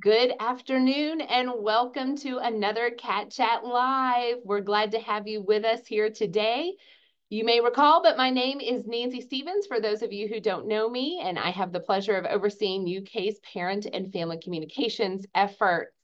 Good afternoon and welcome to another Cat Chat Live. We're glad to have you with us here today. You may recall, but my name is Nancy Stevens for those of you who don't know me, and I have the pleasure of overseeing UK's parent and family communications efforts.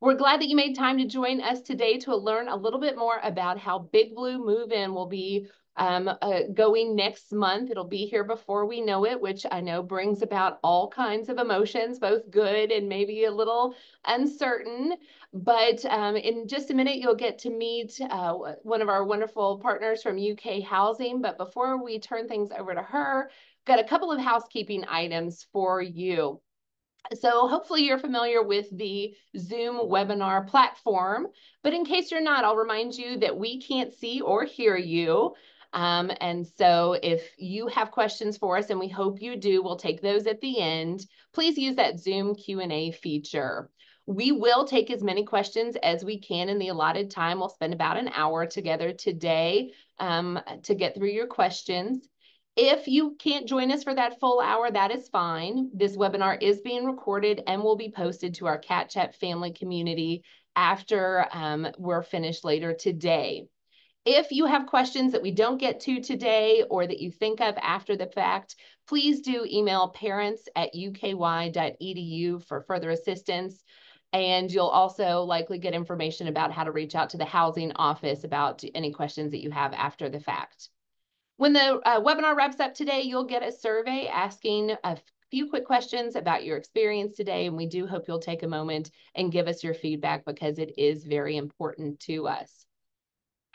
We're glad that you made time to join us today to learn a little bit more about how Big Blue Move In will be um, uh, going next month. It'll be here before we know it, which I know brings about all kinds of emotions, both good and maybe a little uncertain. But um, in just a minute, you'll get to meet uh, one of our wonderful partners from UK Housing. But before we turn things over to her, got a couple of housekeeping items for you. So hopefully you're familiar with the Zoom webinar platform, but in case you're not, I'll remind you that we can't see or hear you. Um, and so if you have questions for us, and we hope you do, we'll take those at the end. Please use that Zoom Q&A feature. We will take as many questions as we can in the allotted time. We'll spend about an hour together today um, to get through your questions. If you can't join us for that full hour, that is fine. This webinar is being recorded and will be posted to our Cat Chat family community after um, we're finished later today. If you have questions that we don't get to today or that you think of after the fact, please do email parents at uky.edu for further assistance. And you'll also likely get information about how to reach out to the housing office about any questions that you have after the fact. When the uh, webinar wraps up today, you'll get a survey asking a few quick questions about your experience today. And we do hope you'll take a moment and give us your feedback because it is very important to us.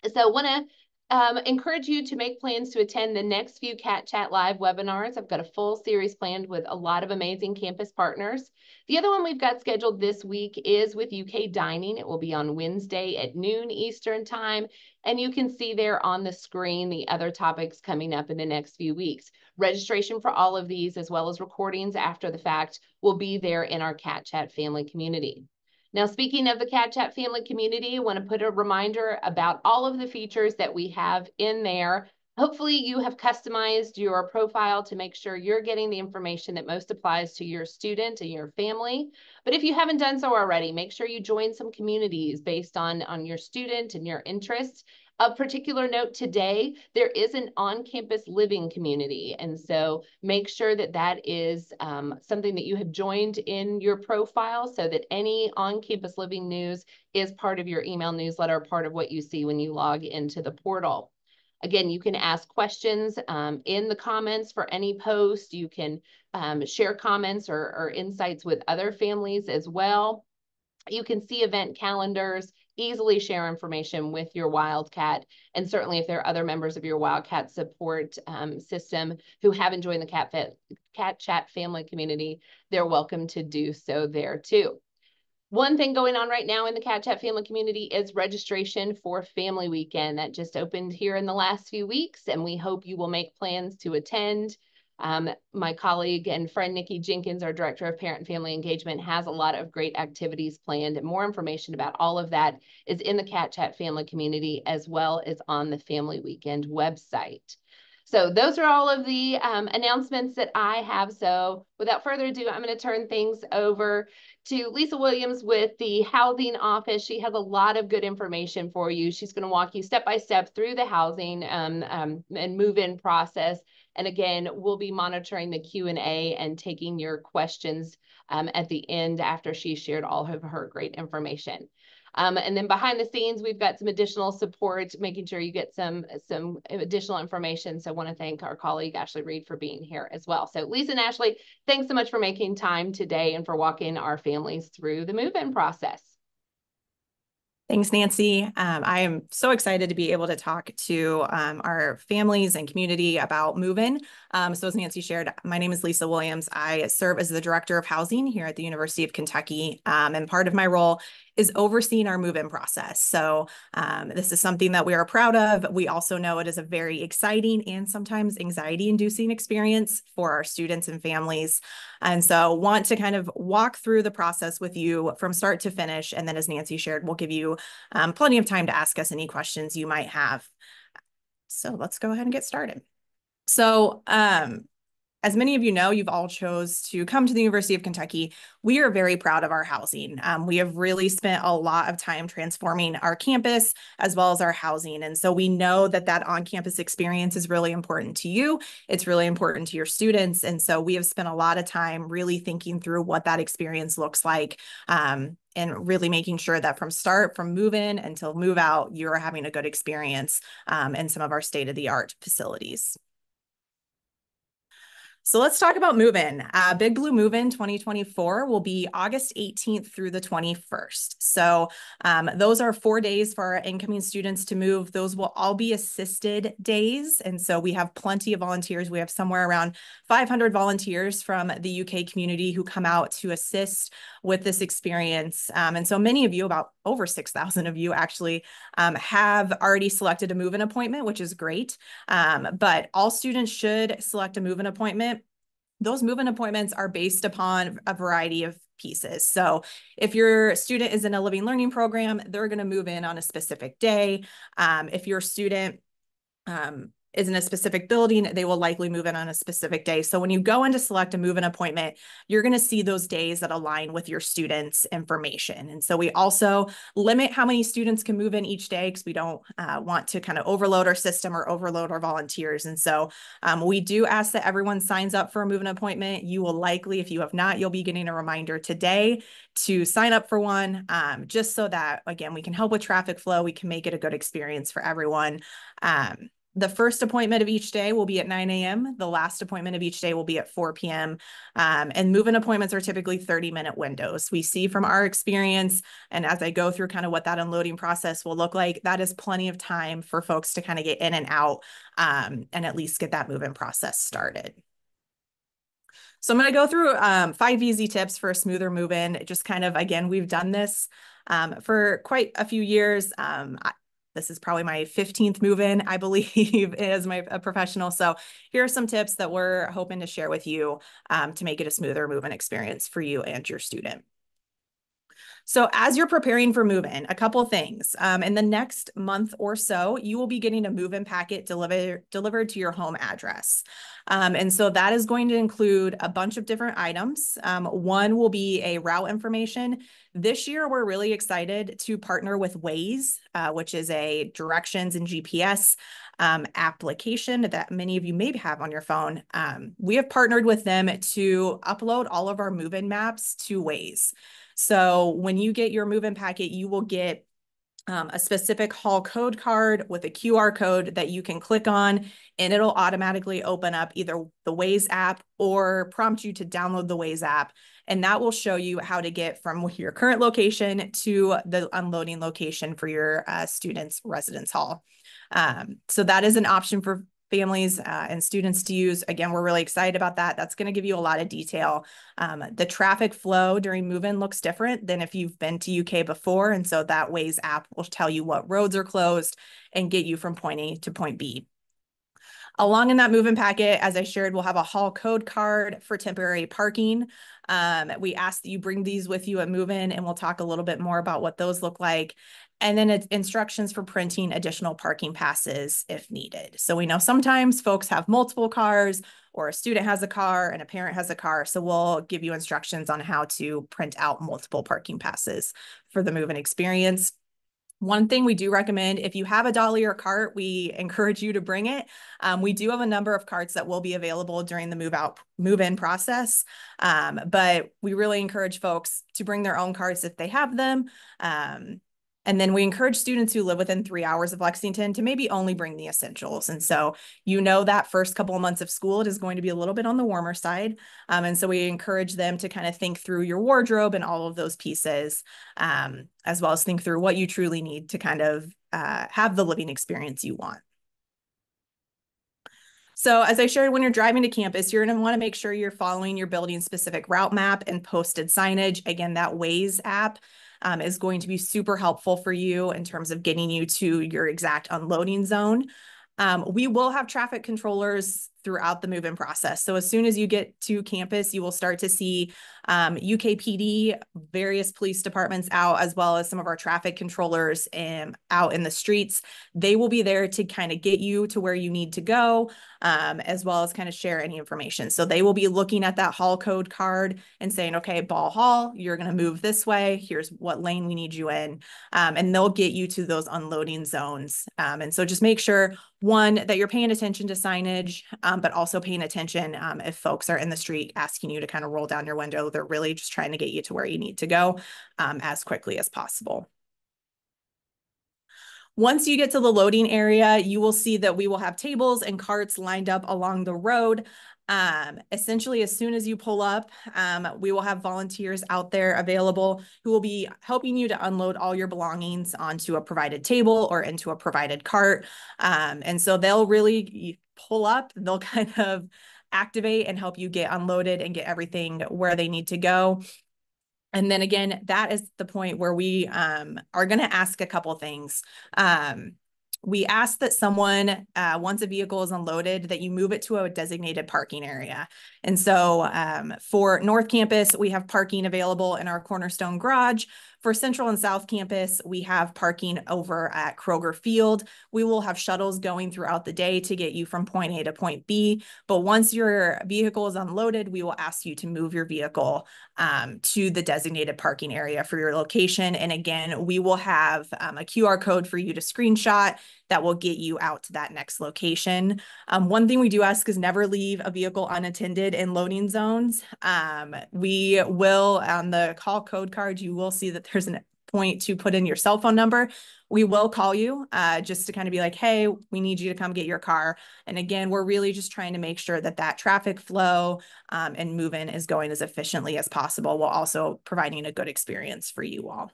So I want to um, encourage you to make plans to attend the next few Cat Chat Live webinars. I've got a full series planned with a lot of amazing campus partners. The other one we've got scheduled this week is with UK Dining. It will be on Wednesday at noon Eastern Time. And you can see there on the screen the other topics coming up in the next few weeks. Registration for all of these, as well as recordings after the fact, will be there in our Cat Chat family community. Now, speaking of the Cat Chat family community, I want to put a reminder about all of the features that we have in there. Hopefully you have customized your profile to make sure you're getting the information that most applies to your student and your family. But if you haven't done so already, make sure you join some communities based on, on your student and your interests of particular note today, there is an on-campus living community. And so make sure that that is um, something that you have joined in your profile so that any on-campus living news is part of your email newsletter, part of what you see when you log into the portal. Again, you can ask questions um, in the comments for any post. You can um, share comments or, or insights with other families as well. You can see event calendars easily share information with your Wildcat. And certainly if there are other members of your Wildcat support um, system who haven't joined the Cat, Cat Chat family community, they're welcome to do so there too. One thing going on right now in the Cat Chat family community is registration for Family Weekend that just opened here in the last few weeks, and we hope you will make plans to attend. Um, my colleague and friend Nikki Jenkins, our Director of Parent and Family Engagement, has a lot of great activities planned and more information about all of that is in the Cat Chat family community as well as on the Family Weekend website. So those are all of the um, announcements that I have. So without further ado, I'm going to turn things over to Lisa Williams with the housing office. She has a lot of good information for you. She's going to walk you step by step through the housing um, um, and move-in process and again, we'll be monitoring the Q&A and taking your questions um, at the end after she shared all of her great information. Um, and then behind the scenes, we've got some additional support, making sure you get some, some additional information. So I want to thank our colleague, Ashley Reed, for being here as well. So Lisa and Ashley, thanks so much for making time today and for walking our families through the move-in process. Thanks, Nancy. Um, I am so excited to be able to talk to um, our families and community about move-in. Um, so as Nancy shared, my name is Lisa Williams. I serve as the Director of Housing here at the University of Kentucky. Um, and part of my role is overseeing our move-in process. So um, this is something that we are proud of. We also know it is a very exciting and sometimes anxiety-inducing experience for our students and families. And so want to kind of walk through the process with you from start to finish. And then as Nancy shared, we'll give you um, plenty of time to ask us any questions you might have. So let's go ahead and get started. So um, as many of you know, you've all chose to come to the University of Kentucky. We are very proud of our housing. Um, we have really spent a lot of time transforming our campus as well as our housing. And so we know that that on-campus experience is really important to you. It's really important to your students. And so we have spent a lot of time really thinking through what that experience looks like um, and really making sure that from start, from move in until move out, you're having a good experience um, in some of our state-of-the-art facilities. So let's talk about Move In. Uh, Big Blue Move In 2024 will be August 18th through the 21st. So um, those are four days for our incoming students to move. Those will all be assisted days. And so we have plenty of volunteers. We have somewhere around 500 volunteers from the UK community who come out to assist with this experience. Um, and so many of you, about over 6,000 of you actually, um, have already selected a move in appointment, which is great. Um, but all students should select a move in appointment those move-in appointments are based upon a variety of pieces. So if your student is in a living learning program, they're going to move in on a specific day. Um, if your student um, is in a specific building, they will likely move in on a specific day. So when you go in to select a move-in appointment, you're going to see those days that align with your students' information. And so we also limit how many students can move in each day because we don't uh, want to kind of overload our system or overload our volunteers. And so um, we do ask that everyone signs up for a move-in appointment. You will likely, if you have not, you'll be getting a reminder today to sign up for one, um, just so that, again, we can help with traffic flow. We can make it a good experience for everyone. Um, the first appointment of each day will be at 9 a.m. The last appointment of each day will be at 4 p.m. Um, and move-in appointments are typically 30 minute windows. We see from our experience, and as I go through kind of what that unloading process will look like, that is plenty of time for folks to kind of get in and out um, and at least get that move-in process started. So I'm going to go through um, five easy tips for a smoother move-in. Just kind of, again, we've done this um, for quite a few years. Um, this is probably my 15th move in, I believe, as my a professional. So here are some tips that we're hoping to share with you um, to make it a smoother move in experience for you and your student. So as you're preparing for move-in, a couple things. Um, in the next month or so, you will be getting a move-in packet delivered delivered to your home address. Um, and so that is going to include a bunch of different items. Um, one will be a route information. This year, we're really excited to partner with Waze, uh, which is a directions and GPS um, application that many of you may have on your phone. Um, we have partnered with them to upload all of our move-in maps to Waze. So when you get your move-in packet, you will get um, a specific hall code card with a QR code that you can click on and it'll automatically open up either the Waze app or prompt you to download the Waze app. And that will show you how to get from your current location to the unloading location for your uh, student's residence hall. Um, so that is an option for families uh, and students to use. Again, we're really excited about that. That's going to give you a lot of detail. Um, the traffic flow during move-in looks different than if you've been to UK before. And so that Waze app will tell you what roads are closed and get you from point A to point B. Along in that move-in packet, as I shared, we'll have a hall code card for temporary parking. Um, we ask that you bring these with you at move-in and we'll talk a little bit more about what those look like. And then it's instructions for printing additional parking passes if needed. So we know sometimes folks have multiple cars or a student has a car and a parent has a car. So we'll give you instructions on how to print out multiple parking passes for the move-in experience. One thing we do recommend, if you have a dolly or cart, we encourage you to bring it. Um, we do have a number of carts that will be available during the move out, move in process. Um, but we really encourage folks to bring their own carts if they have them. Um, and then we encourage students who live within three hours of Lexington to maybe only bring the essentials. And so, you know, that first couple of months of school, it is going to be a little bit on the warmer side. Um, and so we encourage them to kind of think through your wardrobe and all of those pieces, um, as well as think through what you truly need to kind of uh, have the living experience you want. So as I shared, when you're driving to campus, you're want to make sure you're following your building specific route map and posted signage. Again, that Waze app um, is going to be super helpful for you in terms of getting you to your exact unloading zone. Um, we will have traffic controllers throughout the move-in process. So as soon as you get to campus, you will start to see um, UKPD, various police departments out, as well as some of our traffic controllers and out in the streets. They will be there to kind of get you to where you need to go, um, as well as kind of share any information. So they will be looking at that hall code card and saying, okay, Ball Hall, you're going to move this way. Here's what lane we need you in. Um, and they'll get you to those unloading zones. Um, and so just make sure one that you're paying attention to signage um, but also paying attention um, if folks are in the street asking you to kind of roll down your window they're really just trying to get you to where you need to go um, as quickly as possible once you get to the loading area, you will see that we will have tables and carts lined up along the road. Um, essentially, as soon as you pull up, um, we will have volunteers out there available who will be helping you to unload all your belongings onto a provided table or into a provided cart. Um, and so they'll really pull up, they'll kind of activate and help you get unloaded and get everything where they need to go. And then again, that is the point where we um, are going to ask a couple things. Um, we ask that someone, uh, once a vehicle is unloaded, that you move it to a designated parking area. And so um, for North Campus, we have parking available in our Cornerstone Garage. For Central and South Campus, we have parking over at Kroger Field. We will have shuttles going throughout the day to get you from point A to point B. But once your vehicle is unloaded, we will ask you to move your vehicle um, to the designated parking area for your location. And again, we will have um, a QR code for you to screenshot that will get you out to that next location. Um, one thing we do ask is never leave a vehicle unattended in loading zones. Um, we will, on the hall code card, you will see that there's a point to put in your cell phone number. We will call you uh, just to kind of be like, hey, we need you to come get your car. And again, we're really just trying to make sure that that traffic flow um, and move in is going as efficiently as possible while also providing a good experience for you all.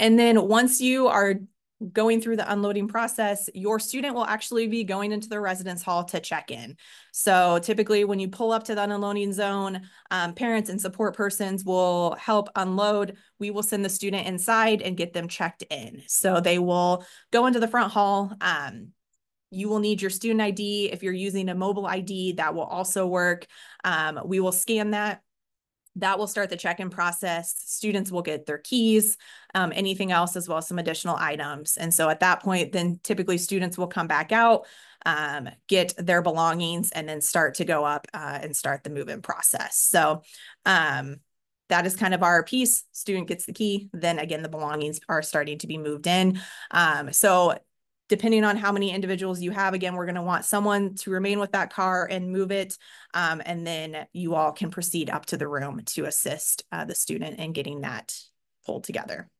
And then once you are going through the unloading process, your student will actually be going into the residence hall to check in. So typically when you pull up to the unloading zone, um, parents and support persons will help unload. We will send the student inside and get them checked in. So they will go into the front hall. Um, you will need your student ID. If you're using a mobile ID, that will also work. Um, we will scan that that will start the check-in process. Students will get their keys, um, anything else, as well as some additional items. And so at that point, then typically students will come back out, um, get their belongings, and then start to go up uh, and start the move-in process. So um, that is kind of our piece. Student gets the key. Then again, the belongings are starting to be moved in. Um, so depending on how many individuals you have, again, we're going to want someone to remain with that car and move it. Um, and then you all can proceed up to the room to assist uh, the student in getting that pulled together.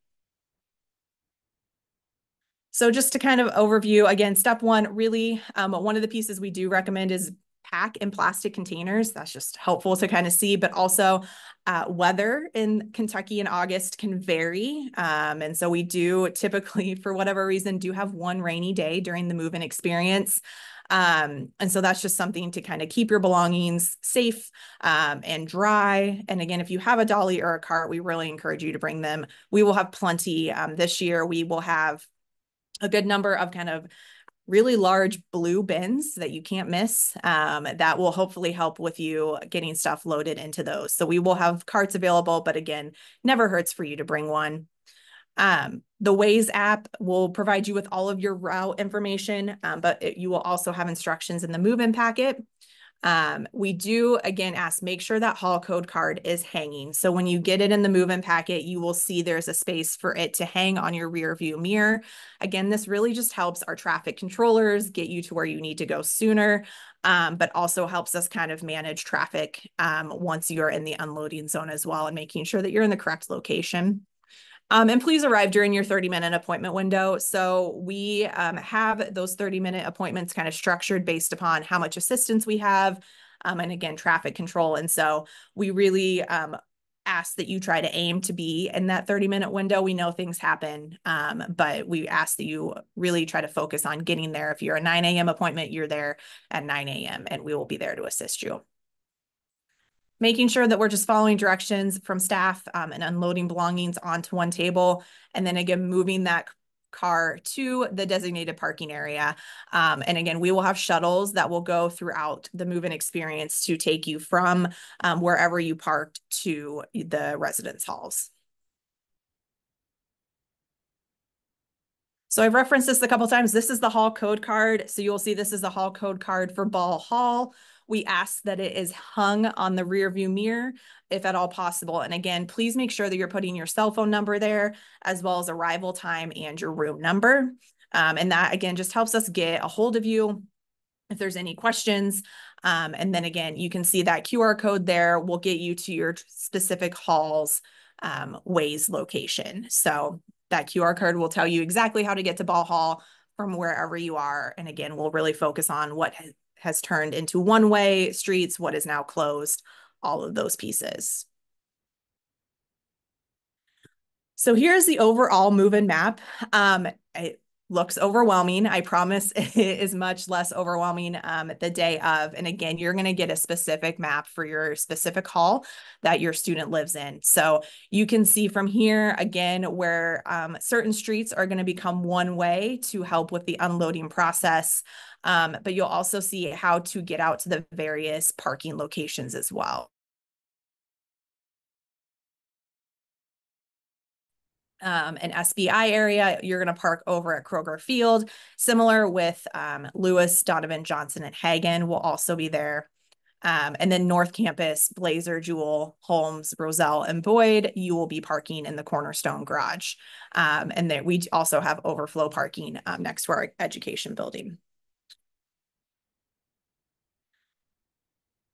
So just to kind of overview, again, step one, really, um, one of the pieces we do recommend is pack in plastic containers. That's just helpful to kind of see, but also uh, weather in Kentucky in August can vary. Um, and so we do typically, for whatever reason, do have one rainy day during the move-in experience. Um, and so that's just something to kind of keep your belongings safe um, and dry. And again, if you have a dolly or a cart, we really encourage you to bring them. We will have plenty. Um, this year, we will have a good number of kind of really large blue bins that you can't miss um, that will hopefully help with you getting stuff loaded into those. So we will have carts available, but again, never hurts for you to bring one. Um, the Waze app will provide you with all of your route information, um, but it, you will also have instructions in the move-in packet. Um, we do again ask, make sure that hall code card is hanging. So when you get it in the move-in packet, you will see there's a space for it to hang on your rear view mirror. Again, this really just helps our traffic controllers get you to where you need to go sooner, um, but also helps us kind of manage traffic um, once you're in the unloading zone as well and making sure that you're in the correct location. Um, and please arrive during your 30 minute appointment window. So we um, have those 30 minute appointments kind of structured based upon how much assistance we have. Um, and again, traffic control. And so we really um, ask that you try to aim to be in that 30 minute window. We know things happen, um, but we ask that you really try to focus on getting there. If you're a 9 a.m. appointment, you're there at 9 a.m. and we will be there to assist you making sure that we're just following directions from staff um, and unloading belongings onto one table. And then again, moving that car to the designated parking area. Um, and again, we will have shuttles that will go throughout the move-in experience to take you from um, wherever you parked to the residence halls. So I've referenced this a couple times. This is the hall code card. So you'll see this is the hall code card for Ball Hall. We ask that it is hung on the rear view mirror if at all possible. And again, please make sure that you're putting your cell phone number there as well as arrival time and your room number. Um, and that again just helps us get a hold of you if there's any questions. Um, and then again, you can see that QR code there will get you to your specific halls um, location. So that QR code will tell you exactly how to get to Ball Hall from wherever you are. And again, we'll really focus on what has, turned into one-way streets, what is now closed, all of those pieces. So here's the overall move-in map. Um, looks overwhelming. I promise it is much less overwhelming um, the day of. And again, you're going to get a specific map for your specific hall that your student lives in. So you can see from here again where um, certain streets are going to become one way to help with the unloading process. Um, but you'll also see how to get out to the various parking locations as well. Um, an SBI area, you're going to park over at Kroger Field. Similar with um, Lewis, Donovan, Johnson, and Haggin will also be there. Um, and then North Campus, Blazer, Jewell, Holmes, Roselle, and Boyd, you will be parking in the Cornerstone Garage. Um, and then we also have overflow parking um, next to our education building.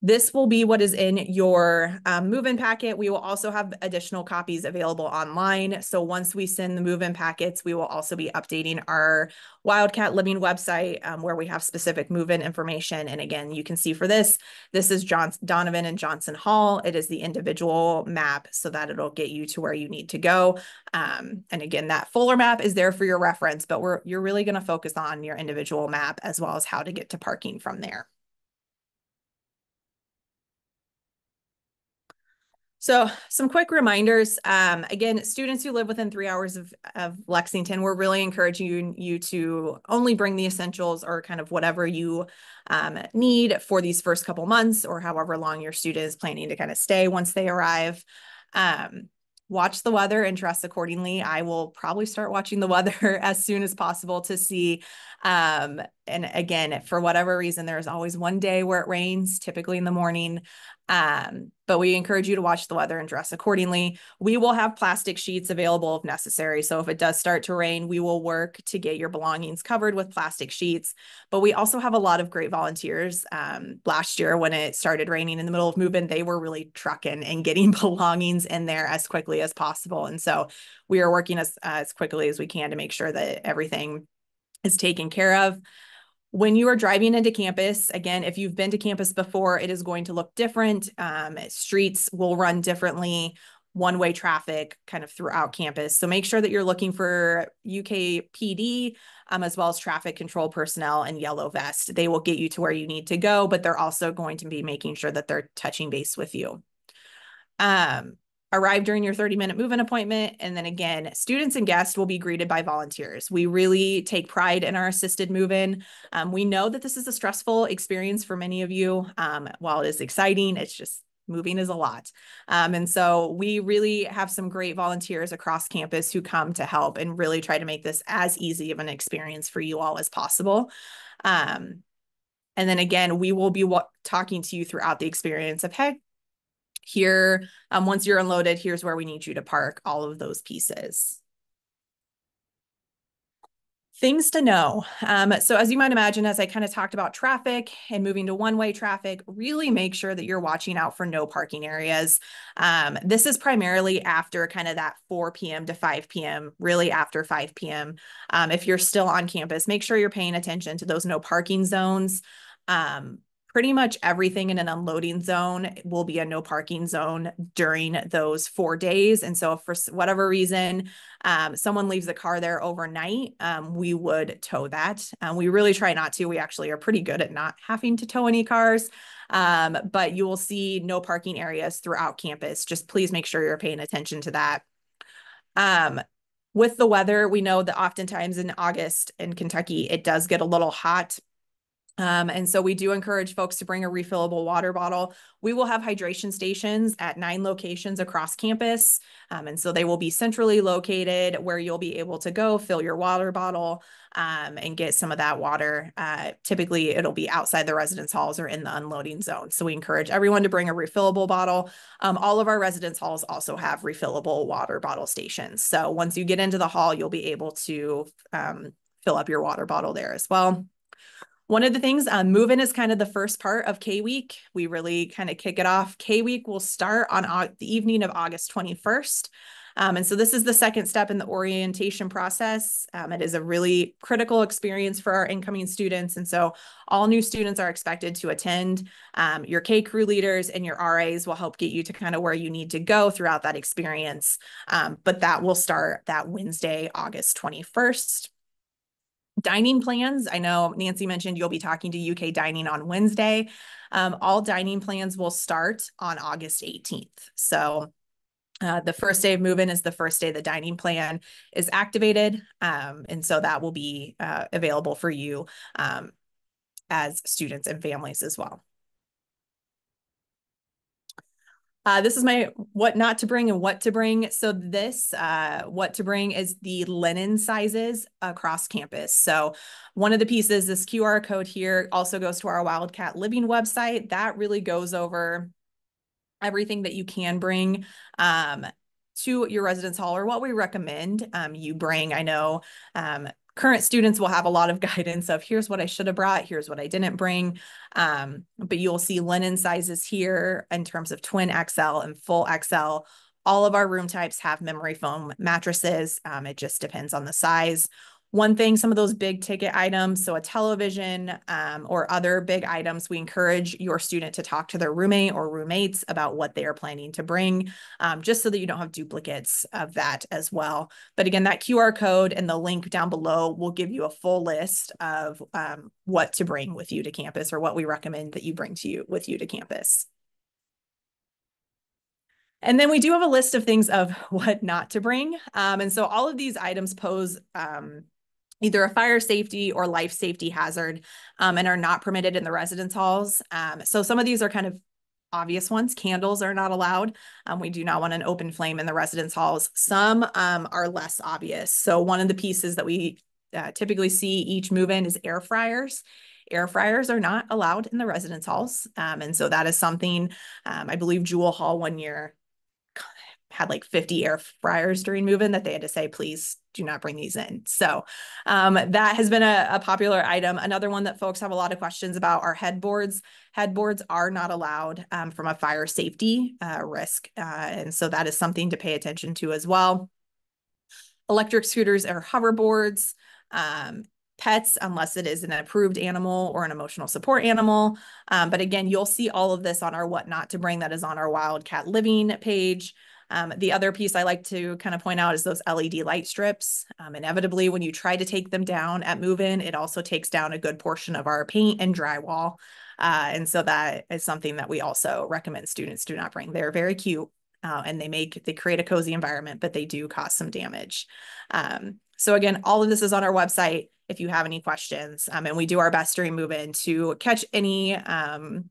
This will be what is in your um, move-in packet. We will also have additional copies available online. So once we send the move-in packets, we will also be updating our Wildcat Living website um, where we have specific move-in information. And again, you can see for this, this is John Donovan and Johnson Hall. It is the individual map so that it'll get you to where you need to go. Um, and again, that fuller map is there for your reference, but we're you're really going to focus on your individual map as well as how to get to parking from there. So some quick reminders. Um, again, students who live within three hours of, of Lexington, we're really encouraging you, you to only bring the essentials or kind of whatever you um, need for these first couple months or however long your student is planning to kind of stay once they arrive. Um, watch the weather and dress accordingly. I will probably start watching the weather as soon as possible to see. Um, and again, for whatever reason, there's always one day where it rains, typically in the morning. Um, but we encourage you to watch the weather and dress accordingly. We will have plastic sheets available if necessary. So if it does start to rain, we will work to get your belongings covered with plastic sheets. But we also have a lot of great volunteers. Um, last year, when it started raining in the middle of movement, they were really trucking and getting belongings in there as quickly as possible. And so we are working as, as quickly as we can to make sure that everything is taken care of. When you are driving into campus, again, if you've been to campus before, it is going to look different. Um, streets will run differently, one way traffic kind of throughout campus. So make sure that you're looking for UKPD um, as well as traffic control personnel and yellow vest. They will get you to where you need to go, but they're also going to be making sure that they're touching base with you. Um, arrive during your 30 minute move-in appointment. And then again, students and guests will be greeted by volunteers. We really take pride in our assisted move-in. Um, we know that this is a stressful experience for many of you. Um, while it is exciting, it's just moving is a lot. Um, and so we really have some great volunteers across campus who come to help and really try to make this as easy of an experience for you all as possible. Um, and then again, we will be talking to you throughout the experience of, hey, here, um, once you're unloaded, here's where we need you to park, all of those pieces. Things to know. Um, so as you might imagine, as I kind of talked about traffic and moving to one-way traffic, really make sure that you're watching out for no parking areas. Um, this is primarily after kind of that 4 p.m. to 5 p.m., really after 5 p.m. Um, if you're still on campus, make sure you're paying attention to those no parking zones. Um, pretty much everything in an unloading zone will be a no parking zone during those four days. And so for whatever reason, um, someone leaves a car there overnight, um, we would tow that. Um, we really try not to. We actually are pretty good at not having to tow any cars. Um, but you will see no parking areas throughout campus. Just please make sure you're paying attention to that. Um, with the weather, we know that oftentimes in August in Kentucky, it does get a little hot. Um, and so we do encourage folks to bring a refillable water bottle. We will have hydration stations at nine locations across campus. Um, and so they will be centrally located where you'll be able to go fill your water bottle um, and get some of that water. Uh, typically, it'll be outside the residence halls or in the unloading zone. So we encourage everyone to bring a refillable bottle. Um, all of our residence halls also have refillable water bottle stations. So once you get into the hall, you'll be able to um, fill up your water bottle there as well. One of the things, um, move in is kind of the first part of K week. We really kind of kick it off. K week will start on the evening of August 21st. Um, and so this is the second step in the orientation process. Um, it is a really critical experience for our incoming students. And so all new students are expected to attend. Um, your K crew leaders and your RAs will help get you to kind of where you need to go throughout that experience. Um, but that will start that Wednesday, August 21st dining plans. I know Nancy mentioned you'll be talking to UK Dining on Wednesday. Um, all dining plans will start on August 18th. So uh, the first day of move-in is the first day the dining plan is activated. Um, and so that will be uh, available for you um, as students and families as well. Uh, this is my what not to bring and what to bring. So this uh, what to bring is the linen sizes across campus. So one of the pieces, this QR code here also goes to our Wildcat Living website. That really goes over everything that you can bring um, to your residence hall or what we recommend um, you bring. I know um, current students will have a lot of guidance of here's what I should have brought, here's what I didn't bring. Um, but you'll see linen sizes here in terms of twin XL and full XL. All of our room types have memory foam mattresses. Um, it just depends on the size one thing, some of those big ticket items, so a television um, or other big items, we encourage your student to talk to their roommate or roommates about what they are planning to bring, um, just so that you don't have duplicates of that as well. But again, that QR code and the link down below will give you a full list of um, what to bring with you to campus or what we recommend that you bring to you with you to campus. And then we do have a list of things of what not to bring. Um, and so all of these items pose um, either a fire safety or life safety hazard um, and are not permitted in the residence halls. Um, so some of these are kind of obvious ones. Candles are not allowed. Um, we do not want an open flame in the residence halls. Some um, are less obvious. So one of the pieces that we uh, typically see each move in is air fryers. Air fryers are not allowed in the residence halls. Um, and so that is something um, I believe Jewell Hall one year had like 50 air fryers during move-in that they had to say, please do not bring these in. So um, that has been a, a, popular item. Another one that folks have a lot of questions about are headboards. Headboards are not allowed um, from a fire safety uh, risk. Uh, and so that is something to pay attention to as well. Electric scooters or hoverboards, um, pets unless it is an approved animal or an emotional support animal. Um, but again, you'll see all of this on our what not to bring that is on our Wildcat Living page. Um, the other piece I like to kind of point out is those LED light strips. Um, inevitably, when you try to take them down at move-in, it also takes down a good portion of our paint and drywall. Uh, and so that is something that we also recommend students do not bring. They're very cute uh, and they make, they create a cozy environment, but they do cause some damage. Um, so again, all of this is on our website if you have any questions. Um, and we do our best during move-in to catch any um,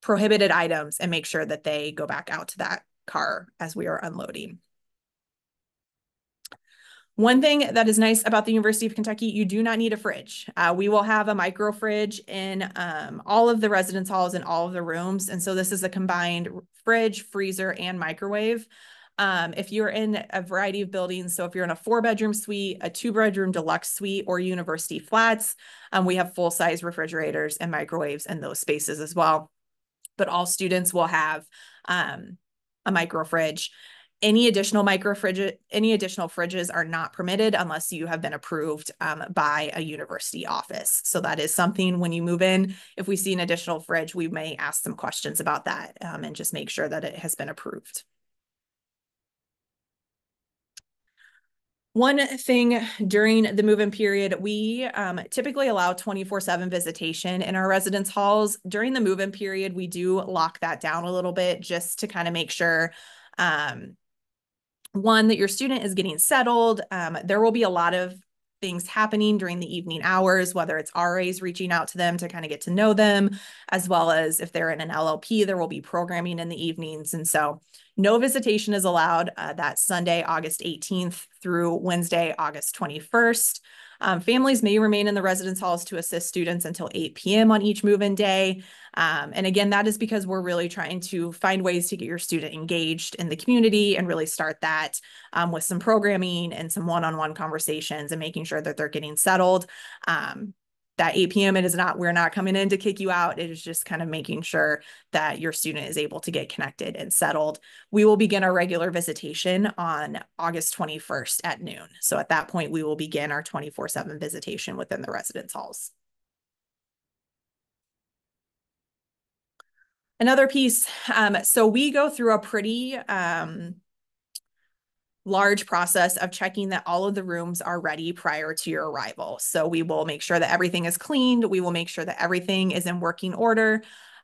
prohibited items and make sure that they go back out to that car as we are unloading. One thing that is nice about the University of Kentucky, you do not need a fridge. Uh, we will have a micro fridge in um, all of the residence halls and all of the rooms. And so this is a combined fridge, freezer, and microwave. Um, if you're in a variety of buildings, so if you're in a four bedroom suite, a two bedroom deluxe suite, or university flats, um, we have full size refrigerators and microwaves in those spaces as well. But all students will have um, a micro fridge. Any additional micro fridge, any additional fridges are not permitted unless you have been approved um, by a university office. So that is something when you move in, if we see an additional fridge, we may ask some questions about that um, and just make sure that it has been approved. One thing during the move-in period, we um, typically allow 24-7 visitation in our residence halls. During the move-in period, we do lock that down a little bit just to kind of make sure um, one, that your student is getting settled. Um, there will be a lot of things happening during the evening hours, whether it's RAs reaching out to them to kind of get to know them, as well as if they're in an LLP, there will be programming in the evenings. And so no visitation is allowed uh, that Sunday, August 18th through Wednesday, August 21st. Um, families may remain in the residence halls to assist students until 8 p.m. on each move-in day. Um, and again, that is because we're really trying to find ways to get your student engaged in the community and really start that um, with some programming and some one-on-one conversations and making sure that they're getting settled. Um, that 8 p.m. it is not we're not coming in to kick you out. It is just kind of making sure that your student is able to get connected and settled. We will begin our regular visitation on august 21st at noon. So at that point we will begin our 24 7 visitation within the residence halls. Another piece um, so we go through a pretty um, large process of checking that all of the rooms are ready prior to your arrival. So we will make sure that everything is cleaned. We will make sure that everything is in working order.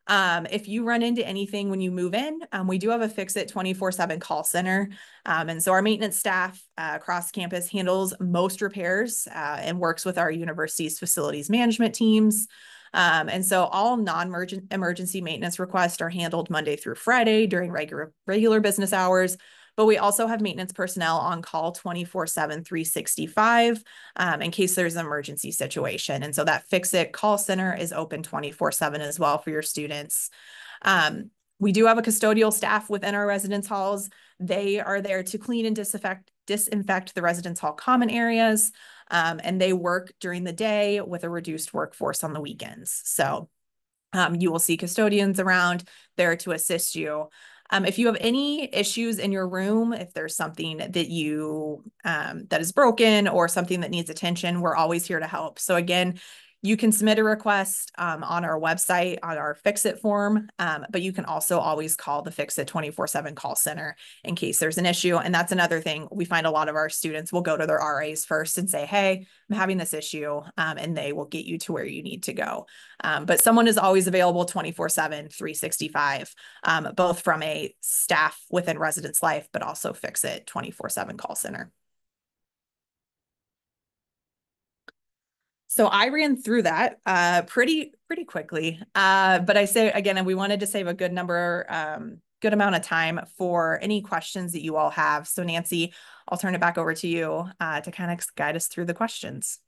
Um, if you run into anything when you move in, um, we do have a fix it 24 7 call center. Um, and so our maintenance staff uh, across campus handles most repairs uh, and works with our university's facilities management teams. Um, and so all non-emergency maintenance requests are handled Monday through Friday during regular regular business hours but we also have maintenance personnel on call 24 7, 365 um, in case there's an emergency situation. And so that fix it call center is open 24 7 as well for your students. Um, we do have a custodial staff within our residence halls. They are there to clean and disinfect, disinfect the residence hall common areas. Um, and they work during the day with a reduced workforce on the weekends. So um, you will see custodians around there to assist you. Um, if you have any issues in your room, if there's something that you um, that is broken or something that needs attention, we're always here to help. So again, you can submit a request um, on our website on our fix it form, um, but you can also always call the fix it 24 7 call center in case there's an issue. And that's another thing we find a lot of our students will go to their RAs first and say, Hey, I'm having this issue, um, and they will get you to where you need to go. Um, but someone is always available 24 7, 365, um, both from a staff within residence life, but also fix it 24 7 call center. So I ran through that uh, pretty pretty quickly, uh, but I say again, and we wanted to save a good number, um, good amount of time for any questions that you all have. So Nancy, I'll turn it back over to you uh, to kind of guide us through the questions.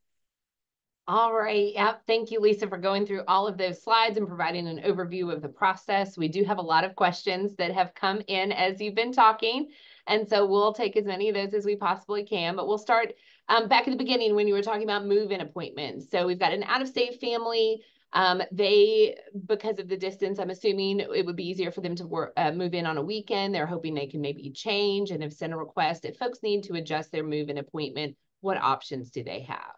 All right. Yep. Thank you, Lisa, for going through all of those slides and providing an overview of the process. We do have a lot of questions that have come in as you've been talking. And so we'll take as many of those as we possibly can, but we'll start um, back at the beginning when you were talking about move-in appointments. So we've got an out-of-state family. Um, they, because of the distance, I'm assuming it would be easier for them to work, uh, move in on a weekend. They're hoping they can maybe change and have sent a request. If folks need to adjust their move-in appointment, what options do they have?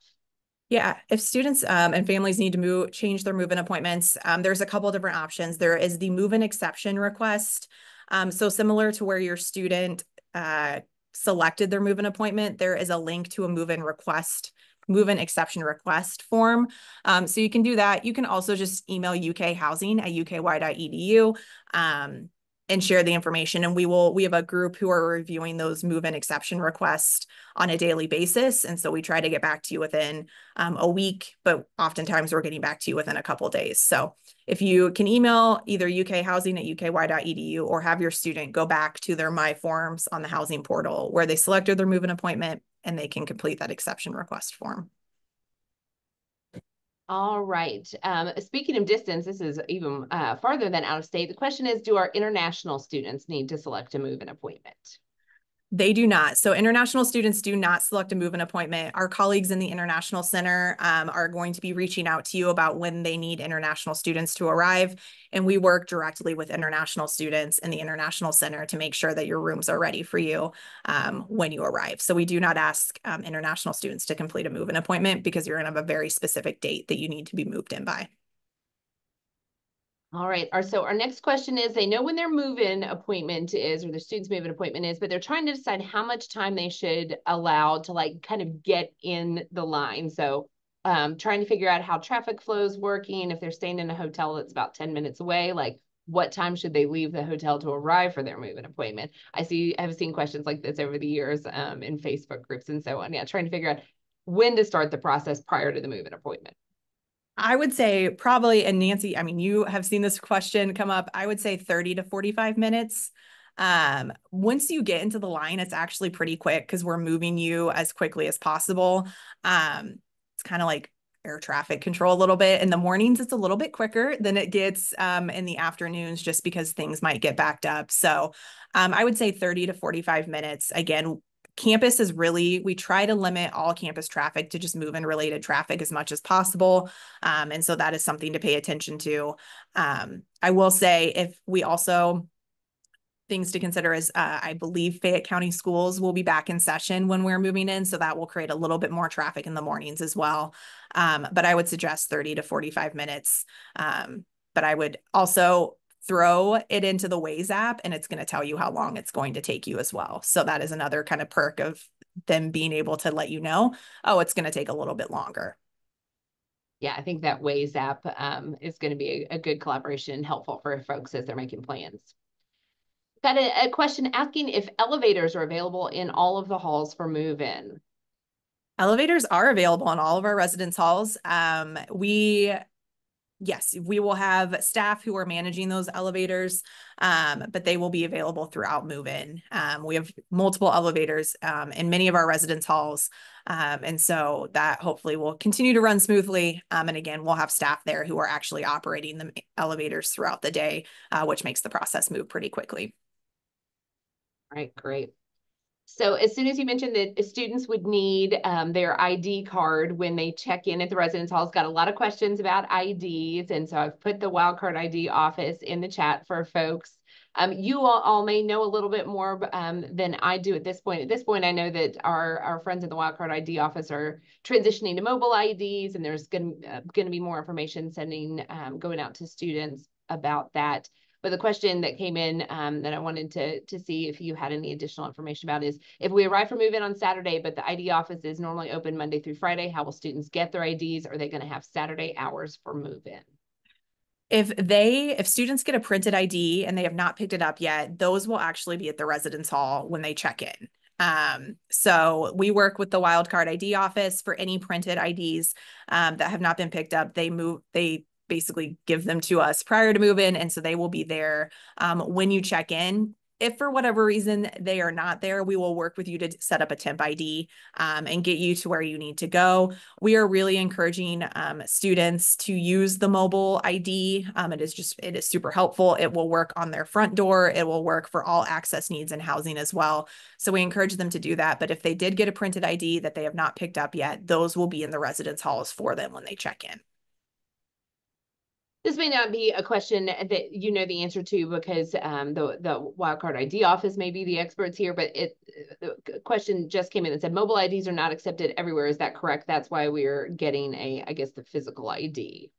Yeah, if students um, and families need to move, change their move-in appointments, um, there's a couple different options. There is the move-in exception request. Um, so similar to where your student uh, selected their move-in appointment, there is a link to a move-in request, move-in exception request form. Um, so you can do that. You can also just email UK Housing at uky.edu. Um, and share the information. And we will, we have a group who are reviewing those move-in exception requests on a daily basis. And so we try to get back to you within um, a week, but oftentimes we're getting back to you within a couple days. So if you can email either UK housing at uky.edu or have your student go back to their My Forms on the housing portal where they selected their move-in appointment and they can complete that exception request form. All right. Um, speaking of distance, this is even uh, farther than out of state. The question is, do our international students need to select a move-in appointment? They do not. So international students do not select a move-in appointment. Our colleagues in the International Center um, are going to be reaching out to you about when they need international students to arrive. And we work directly with international students in the International Center to make sure that your rooms are ready for you um, when you arrive. So we do not ask um, international students to complete a move-in appointment because you're going to have a very specific date that you need to be moved in by. All right. Our, so our next question is, they know when their move-in appointment is, or their student's move-in appointment is, but they're trying to decide how much time they should allow to like kind of get in the line. So um, trying to figure out how traffic flow is working. If they're staying in a hotel that's about 10 minutes away, like what time should they leave the hotel to arrive for their move-in appointment? I see, I've seen questions like this over the years um, in Facebook groups and so on. Yeah, trying to figure out when to start the process prior to the move-in appointment. I would say probably, and Nancy, I mean, you have seen this question come up. I would say 30 to 45 minutes. Um, once you get into the line, it's actually pretty quick because we're moving you as quickly as possible. Um, it's kind of like air traffic control a little bit. In the mornings, it's a little bit quicker than it gets um, in the afternoons just because things might get backed up. So um, I would say 30 to 45 minutes. Again, campus is really, we try to limit all campus traffic to just move in related traffic as much as possible. Um, and so that is something to pay attention to. Um, I will say if we also, things to consider is uh, I believe Fayette County schools will be back in session when we're moving in. So that will create a little bit more traffic in the mornings as well. Um, but I would suggest 30 to 45 minutes. Um, but I would also throw it into the Waze app and it's going to tell you how long it's going to take you as well. So that is another kind of perk of them being able to let you know, oh, it's going to take a little bit longer. Yeah, I think that Waze app um, is going to be a, a, good collaboration and helpful for folks as they're making plans. Got a, a question asking if elevators are available in all of the halls for move-in. Elevators are available in all of our residence halls. Um, we yes, we will have staff who are managing those elevators, um, but they will be available throughout move-in. Um, we have multiple elevators um, in many of our residence halls. Um, and so that hopefully will continue to run smoothly. Um, and again, we'll have staff there who are actually operating the elevators throughout the day, uh, which makes the process move pretty quickly. All right, great. So as soon as you mentioned that students would need um, their ID card when they check in at the residence halls, got a lot of questions about IDs. And so I've put the wildcard ID office in the chat for folks. Um, you all, all, may know a little bit more um, than I do at this point. At this point, I know that our, our friends in the wildcard ID office are transitioning to mobile IDs, and there's going uh, to be more information sending um, going out to students about that. But the question that came in um, that I wanted to, to see if you had any additional information about is if we arrive for move in on Saturday, but the ID office is normally open Monday through Friday, how will students get their IDs? Are they going to have Saturday hours for move in? if they if students get a printed id and they have not picked it up yet those will actually be at the residence hall when they check in um, so we work with the wildcard id office for any printed ids um, that have not been picked up they move they basically give them to us prior to move in. And so they will be there um, when you check in. If for whatever reason they are not there, we will work with you to set up a temp ID um, and get you to where you need to go. We are really encouraging um, students to use the mobile ID. Um, it is just, it is super helpful. It will work on their front door. It will work for all access needs and housing as well. So we encourage them to do that. But if they did get a printed ID that they have not picked up yet, those will be in the residence halls for them when they check in this may not be a question that you know the answer to because um, the the wildcard ID office may be the experts here, but it the question just came in and said mobile IDs are not accepted everywhere. Is that correct? That's why we're getting a, I guess, the physical ID.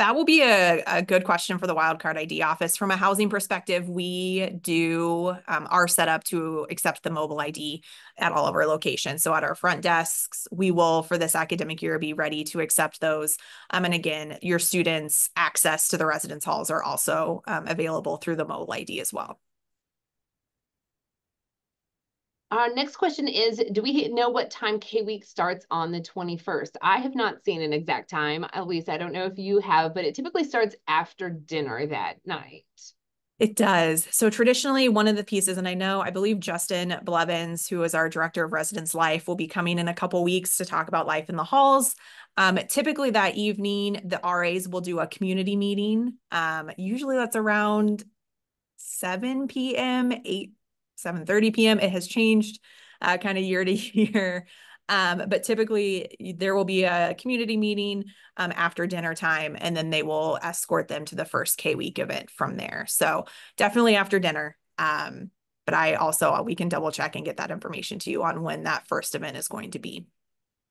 That will be a, a good question for the wildcard ID office. From a housing perspective, we do um, are set up to accept the mobile ID at all of our locations. So at our front desks, we will for this academic year be ready to accept those. Um, and again, your students' access to the residence halls are also um, available through the mobile ID as well. Our next question is, do we know what time K-Week starts on the 21st? I have not seen an exact time. At least I don't know if you have, but it typically starts after dinner that night. It does. So traditionally, one of the pieces, and I know, I believe Justin Blevins, who is our director of residence life, will be coming in a couple weeks to talk about life in the halls. Um, typically that evening, the RAs will do a community meeting. Um, usually that's around 7 p.m., 8 7.30 p.m. It has changed uh, kind of year to year. Um, but typically there will be a community meeting um, after dinner time, and then they will escort them to the first K week event from there. So definitely after dinner. Um, but I also, we can double check and get that information to you on when that first event is going to be.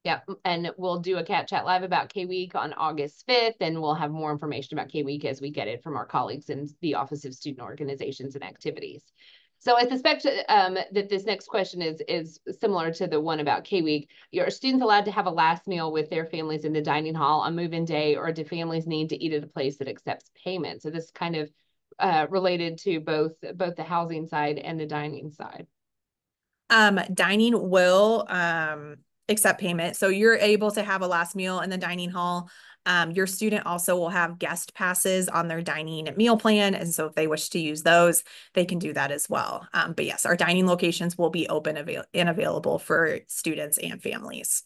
Yeah, and we'll do a cat chat live about K Week on August 5th, and we'll have more information about K Week as we get it from our colleagues in the Office of Student Organizations and Activities. So I suspect um, that this next question is is similar to the one about K-Week. Are students allowed to have a last meal with their families in the dining hall on move-in day, or do families need to eat at a place that accepts payment? So this kind of uh, related to both both the housing side and the dining side? Um, dining will um, accept payment. So you're able to have a last meal in the dining hall. Um, your student also will have guest passes on their dining and meal plan. And so if they wish to use those, they can do that as well. Um, but yes, our dining locations will be open avail and available for students and families.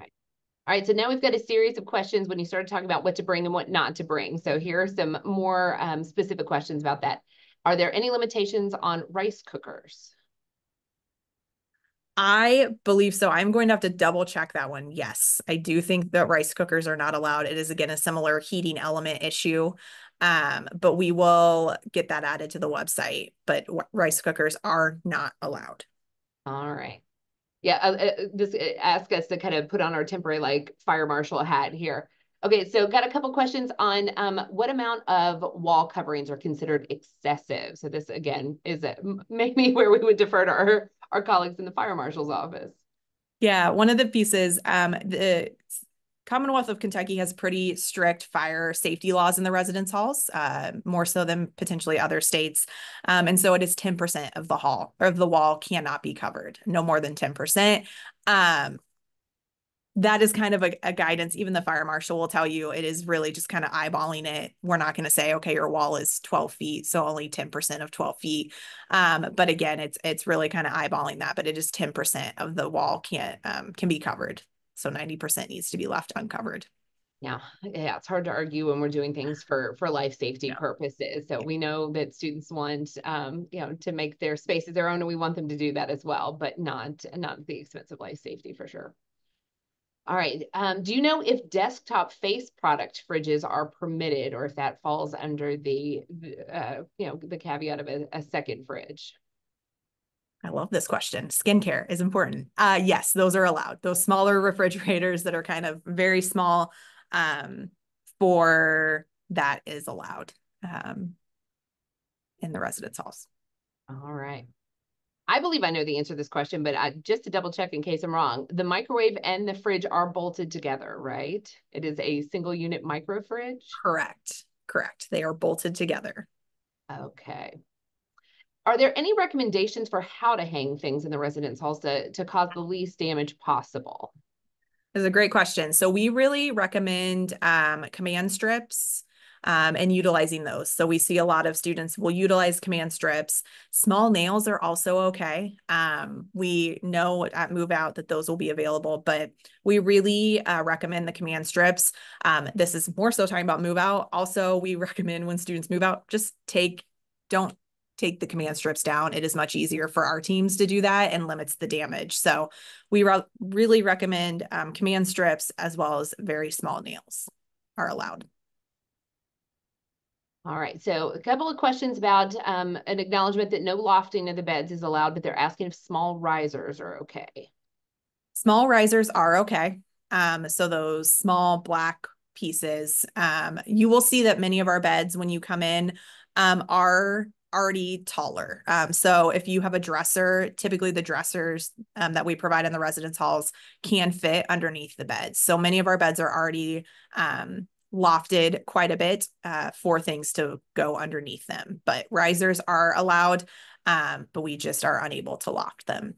All right, so now we've got a series of questions when you started talking about what to bring and what not to bring. So here are some more um, specific questions about that. Are there any limitations on rice cookers? I believe so. I'm going to have to double check that one. Yes, I do think that rice cookers are not allowed. It is again a similar heating element issue. Um, but we will get that added to the website. But rice cookers are not allowed. All right. Yeah, uh, uh, just uh, ask us to kind of put on our temporary like fire marshal hat here. Okay, so got a couple questions on um, what amount of wall coverings are considered excessive. So this again is maybe where we would defer to our our colleagues in the fire marshal's office. Yeah, one of the pieces, um, the Commonwealth of Kentucky has pretty strict fire safety laws in the residence halls, uh, more so than potentially other states. Um, and so it is 10% of the hall or of the wall cannot be covered, no more than 10%. Um, that is kind of a, a, guidance. Even the fire marshal will tell you it is really just kind of eyeballing it. We're not going to say, okay, your wall is 12 feet, so only 10% of 12 feet. Um, but again, it's it's really kind of eyeballing that, but it is 10% of the wall can um, can be covered. So 90% needs to be left uncovered. Yeah, yeah, it's hard to argue when we're doing things for for life safety yeah. purposes. So we know that students want, um, you know, to make their spaces their own, and we want them to do that as well, but not not at the expense of life safety for sure. All right. Um, do you know if desktop face product fridges are permitted or if that falls under the, uh, you know, the caveat of a, a, second fridge? I love this question. Skincare is important. Uh, yes, those are allowed. Those smaller refrigerators that are kind of very small um, for that is allowed um, in the residence halls. All right. I believe I know the answer to this question, but I, just to double check in case I'm wrong, the microwave and the fridge are bolted together, right? It is a single unit micro fridge? Correct. Correct. They are bolted together. Okay. Are there any recommendations for how to hang things in the residence halls to, to cause the least damage possible? Is a great question. So we really recommend um, command strips um, and utilizing those. So we see a lot of students will utilize command strips. Small nails are also okay. Um, we know at Move Out that those will be available, but we really uh, recommend the command strips. Um, this is more so talking about Move Out. Also, we recommend when students move out, just take, don't take the command strips down. It is much easier for our teams to do that and limits the damage. So we re really recommend um, command strips as well as very small nails are allowed. All right, so a couple of questions about um, an acknowledgement that no lofting of the beds is allowed, but they're asking if small risers are okay. Small risers are okay. Um, so those small black pieces, um, you will see that many of our beds when you come in um, are already taller. Um, so if you have a dresser, typically the dressers um, that we provide in the residence halls can fit underneath the beds. So many of our beds are already lofted quite a bit uh, for things to go underneath them. But risers are allowed, um, but we just are unable to loft them.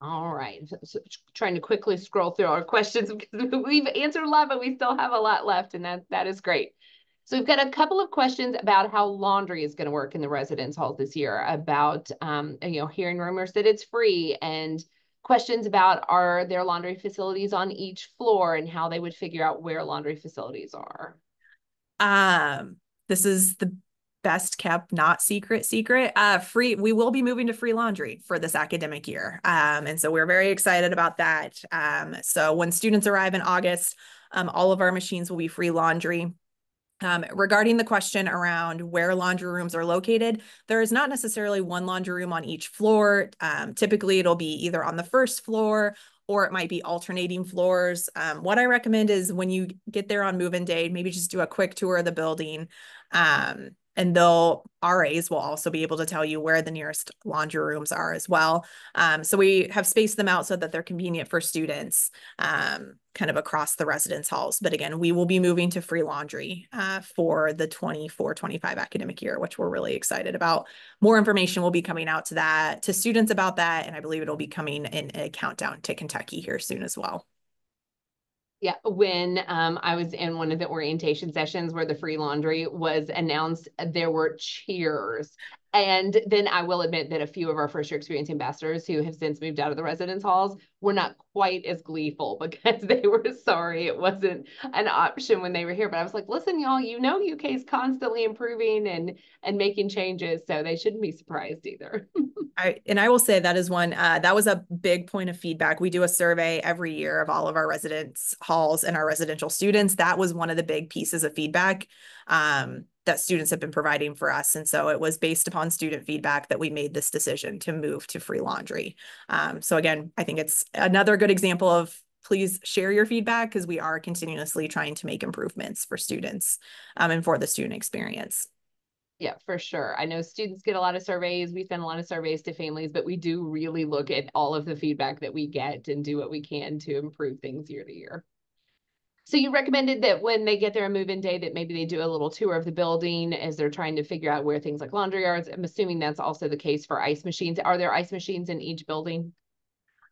All right, so, so trying to quickly scroll through our questions because we've answered a lot, but we still have a lot left, and that that is great. So we've got a couple of questions about how laundry is going to work in the residence halls this year. About um, you know, hearing rumors that it's free and questions about are there laundry facilities on each floor and how they would figure out where laundry facilities are. Um, this is the best kept not secret secret. Uh free we will be moving to free laundry for this academic year. Um and so we're very excited about that. Um so when students arrive in august um all of our machines will be free laundry um, regarding the question around where laundry rooms are located, there is not necessarily one laundry room on each floor. Um, typically, it'll be either on the first floor or it might be alternating floors. Um, what I recommend is when you get there on move-in day, maybe just do a quick tour of the building. Um, and they'll RAs will also be able to tell you where the nearest laundry rooms are as well. Um, so we have spaced them out so that they're convenient for students um, kind of across the residence halls. But again, we will be moving to free laundry uh, for the 24-25 academic year, which we're really excited about. More information will be coming out to that to students about that. And I believe it'll be coming in a countdown to Kentucky here soon as well. Yeah, when um, I was in one of the orientation sessions where the free laundry was announced, there were cheers. And then I will admit that a few of our first year experience ambassadors who have since moved out of the residence halls were not quite as gleeful because they were sorry it wasn't an option when they were here. But I was like, listen, y'all, you know UK is constantly improving and and making changes, so they shouldn't be surprised either. I and I will say that is one uh, that was a big point of feedback. We do a survey every year of all of our residence halls and our residential students. That was one of the big pieces of feedback um, that students have been providing for us, and so it was based upon student feedback that we made this decision to move to free laundry. Um, so again, I think it's another good example of please share your feedback because we are continuously trying to make improvements for students um, and for the student experience. Yeah, for sure. I know students get a lot of surveys. We send a lot of surveys to families, but we do really look at all of the feedback that we get and do what we can to improve things year to year. So you recommended that when they get there and move in day that maybe they do a little tour of the building as they're trying to figure out where things like laundry are. I'm assuming that's also the case for ice machines. Are there ice machines in each building?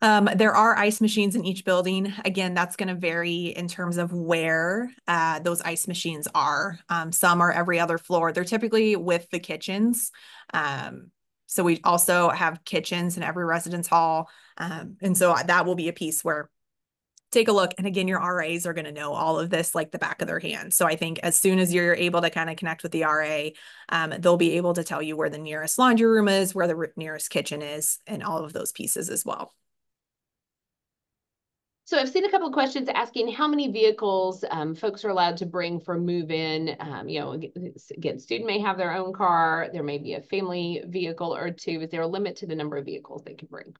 Um, there are ice machines in each building. Again, that's going to vary in terms of where uh, those ice machines are. Um, some are every other floor. They're typically with the kitchens. Um, so we also have kitchens in every residence hall. Um, and so that will be a piece where take a look. And again, your RAs are going to know all of this like the back of their hand. So I think as soon as you're able to kind of connect with the RA, um, they'll be able to tell you where the nearest laundry room is, where the nearest kitchen is, and all of those pieces as well. So I've seen a couple of questions asking how many vehicles um, folks are allowed to bring for move-in. Um, you know, again, student may have their own car. There may be a family vehicle or two. Is there a limit to the number of vehicles they can bring?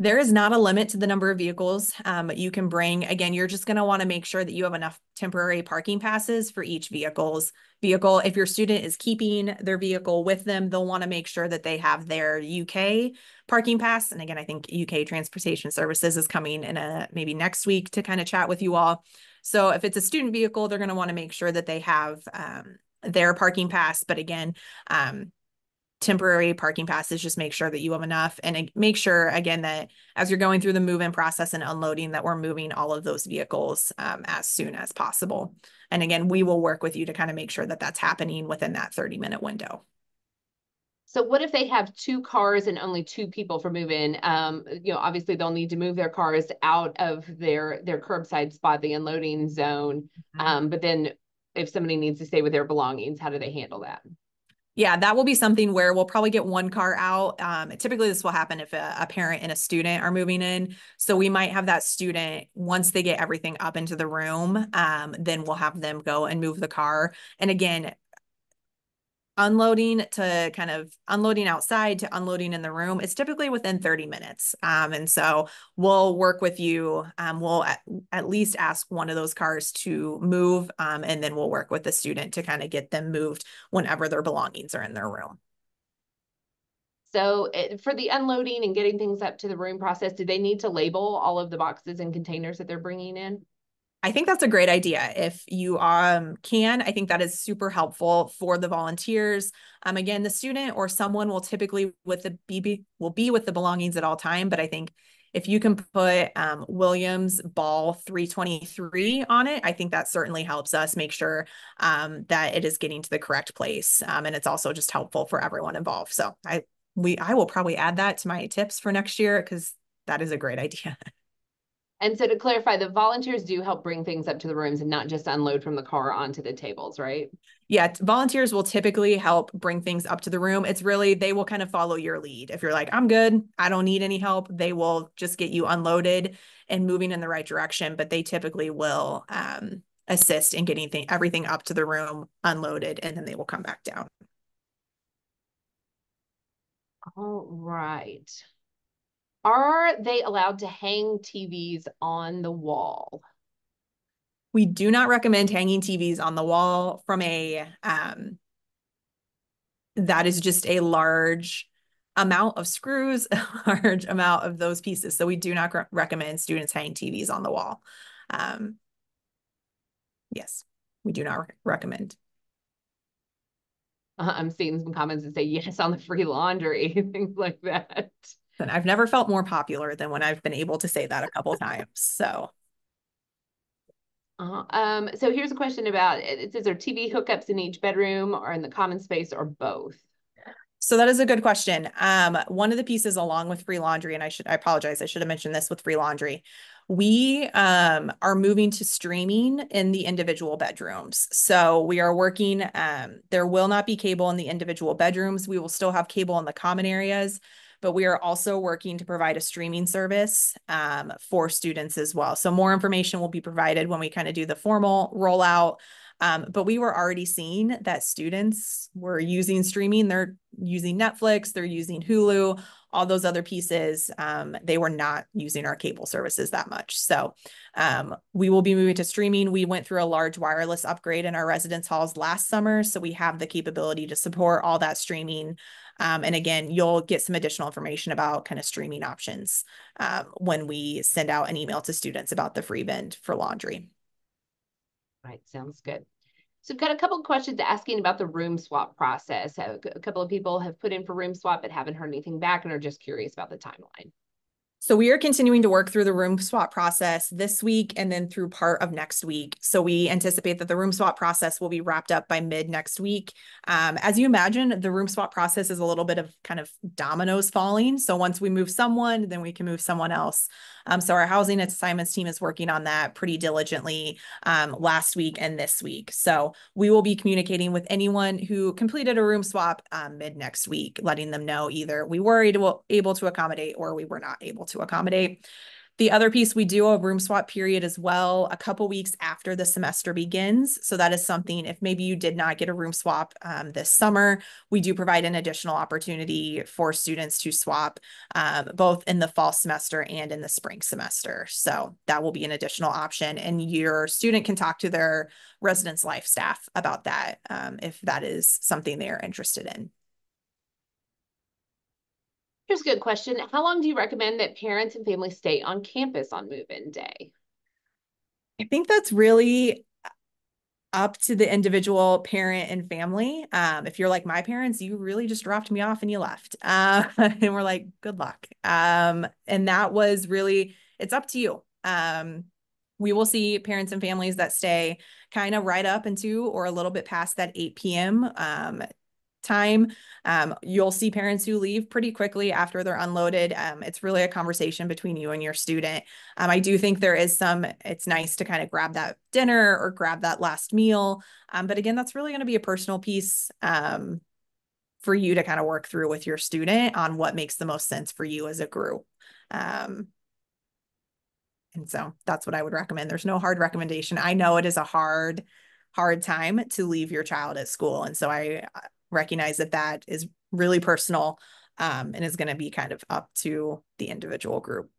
There is not a limit to the number of vehicles um, you can bring. Again, you're just going to want to make sure that you have enough temporary parking passes for each vehicle's vehicle. If your student is keeping their vehicle with them, they'll want to make sure that they have their UK parking pass. And again, I think UK Transportation Services is coming in a maybe next week to kind of chat with you all. So if it's a student vehicle, they're going to want to make sure that they have um, their parking pass. But again, um, temporary parking passes just make sure that you have enough and make sure again that as you're going through the move-in process and unloading that we're moving all of those vehicles um, as soon as possible and again we will work with you to kind of make sure that that's happening within that 30 minute window so what if they have two cars and only two people for move-in? Um, you know, obviously they'll need to move their cars out of their their curbside spot, the unloading zone. Mm-hmm. Um, but then if somebody needs to stay with their belongings, how do they handle that? Yeah, that will be something where we'll probably get one car out. Um, typically, this will happen if a, a, parent and a student are moving in. So we might have that student once they get everything up into the room, um, then we'll have them go and move the car. And again, unloading to kind of unloading outside to unloading in the room is typically within 30 minutes. Um, and so we'll work with you. Um, we'll at, at, least ask one of those cars to move, um, and then we'll work with the student to kind of get them moved whenever their belongings are in their room. So it, for the unloading and getting things up to the room process, do they need to label all of the boxes and containers that they're bringing in? I think that's a great idea. If you um, can, I think that is super helpful for the volunteers. Um, again, the student or someone will typically with the BB will be with the belongings at all time, but I think if you can put um, Williams ball 323 on it, I think that certainly helps us make sure um, that it is getting to the correct place. Um, and it's also just helpful for everyone involved. So I we I will probably add that to my tips for next year because that is a great idea. And so to clarify, the volunteers do help bring things up to the rooms and not just unload from the car onto the tables, right? Yeah, volunteers will typically help bring things up to the room. It's really, they will kind of follow your lead. If you're like, I'm good, I don't need any help, they will just get you unloaded and moving in the right direction. But they typically will um, assist in getting thing, everything up to the room, unloaded, and then they will come back down. All right. Are they allowed to hang TVs on the wall? We do not recommend hanging TVs on the wall from a um, that is just a large amount of screws, a large amount of those pieces. So we do not recommend students hanging TVs on the wall. Um, yes, we do not re recommend. Uh, I'm seeing some comments that say yes on the free laundry, things like that. And I've never felt more popular than when I've been able to say that a couple times. So uh, um, so here's a question about it says, are TV hookups in each bedroom or in the common space or both? So that is a good question. Um, one of the pieces along with free laundry, and I should I apologize, I should have mentioned this with free laundry. We um, are moving to streaming in the individual bedrooms. So we are working, um, there will not be cable in the individual bedrooms. We will still have cable in the common areas, but we are also working to provide a streaming service um, for students as well. So more information will be provided when we kind of do the formal rollout. Um, but we were already seeing that students were using streaming. They're using Netflix, they're using Hulu, all those other pieces. Um, they were not using our cable services that much. So um, we will be moving to streaming. We went through a large wireless upgrade in our residence halls last summer. So we have the capability to support all that streaming um, and again, you'll get some additional information about kind of streaming options um, when we send out an email to students about the free vend for laundry. Right, sounds good. So we've got a couple of questions asking about the room swap process. A couple of people have put in for room swap but haven't heard anything back and are just curious about the timeline. So we are continuing to work through the room swap process this week and then through part of next week. So we anticipate that the room swap process will be wrapped up by mid next week. Um, as you imagine, the room swap process is a little bit of kind of dominoes falling. So once we move someone, then we can move someone else. Um, so our housing assignments team is working on that pretty diligently um, last week and this week. So we will be communicating with anyone who completed a room swap um, mid next week, letting them know either we were able to accommodate or we were not able to accommodate. The other piece, we do a room swap period as well, a couple weeks after the semester begins. So that is something, if maybe you did not get a room swap um, this summer, we do provide an additional opportunity for students to swap um, both in the fall semester and in the spring semester. So that will be an additional option. And your student can talk to their residence life staff about that um, if that is something they are interested in. Here's a good question. How long do you recommend that parents and families stay on campus on move-in day? I think that's really up to the individual parent and family. Um, if you're like my parents, you really just dropped me off and you left. Uh, and we're like, good luck. Um, and that was really, it's up to you. Um, we will see parents and families that stay kind of right up into or a little bit past that 8 p.m. Time. Um, you'll see parents who leave pretty quickly after they're unloaded. Um, it's really a conversation between you and your student. Um, I do think there is some, it's nice to kind of grab that dinner or grab that last meal. Um, but again, that's really going to be a personal piece um, for you to kind of work through with your student on what makes the most sense for you as a group. Um, and so that's what I would recommend. There's no hard recommendation. I know it is a hard, hard time to leave your child at school. And so I recognize that that is really personal um, and is going to be kind of up to the individual group.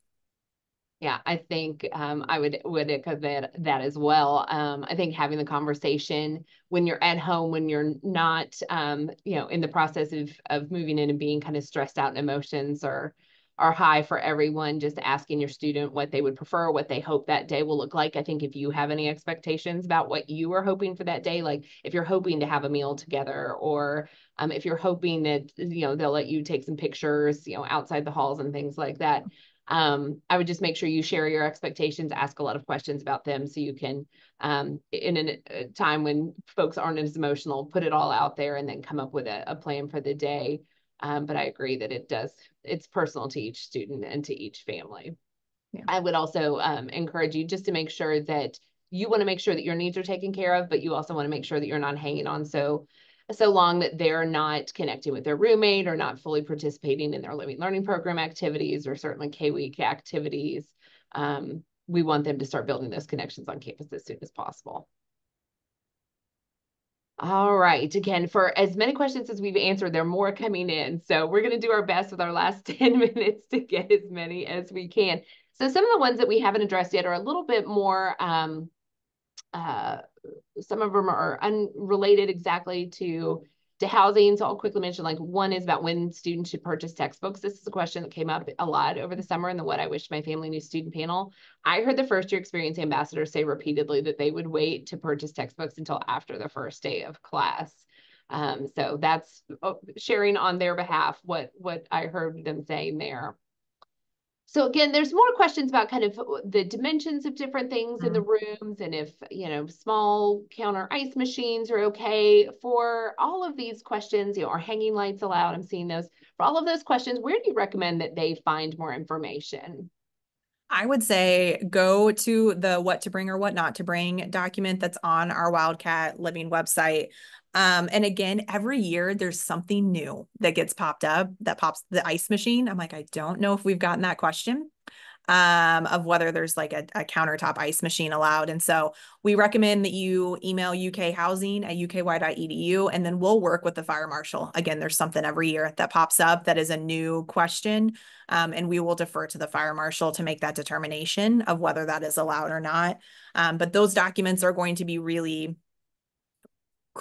Yeah, I think um, I would would echo that that as well. Um, I think having the conversation when you're at home, when you're not, um, you know, in the process of of moving in and being kind of stressed out in emotions or are high for everyone, just asking your student what they would prefer, what they hope that day will look like. I think if you have any expectations about what you are hoping for that day, like if you're hoping to have a meal together or um, if you're hoping that, you know, they'll let you take some pictures, you know, outside the halls and things like that. Um, I would just make sure you share your expectations, ask a lot of questions about them so you can, um, in a time when folks aren't as emotional, put it all out there and then come up with a, a plan for the day. Um, but I agree that it does, it's personal to each student and to each family. Yeah. I would also um, encourage you just to make sure that you want to make sure that your needs are taken care of, but you also want to make sure that you're not hanging on so so long that they're not connecting with their roommate or not fully participating in their living learning program activities or certainly K-week activities. Um, we want them to start building those connections on campus as soon as possible. All right. Again, for as many questions as we've answered, there are more coming in. So we're going to do our best with our last 10 minutes to get as many as we can. So some of the ones that we haven't addressed yet are a little bit more, um, uh, some of them are unrelated exactly to to housing. So I'll quickly mention like one is about when students should purchase textbooks. This is a question that came up a lot over the summer in the What I Wish My Family Knew student panel. I heard the first year experience ambassadors say repeatedly that they would wait to purchase textbooks until after the first day of class. Um, so that's oh, sharing on their behalf what what I heard them saying there. So again, there's more questions about kind of the dimensions of different things mm-hmm. in the mm-hmm. rooms and if, you know, small counter ice machines are okay. For all of these questions, you know, are hanging lights allowed? I'm seeing those. For all of those questions, where do you recommend that they find more information? I would say go to the what to bring or what not to bring document that's on our Wildcat Living website. Um, and again, every year there's something new that gets popped up that pops the ice machine. I'm like, I don't know if we've gotten that question um, of whether there's like a, a, countertop ice machine allowed. And so we recommend that you email UK housing at uky.edu and then we'll work with the fire marshal. Again, there's something every year that pops up that is a new question. Um, and we will defer to the fire marshal to make that determination of whether that is allowed or not. Um, but those documents are going to be really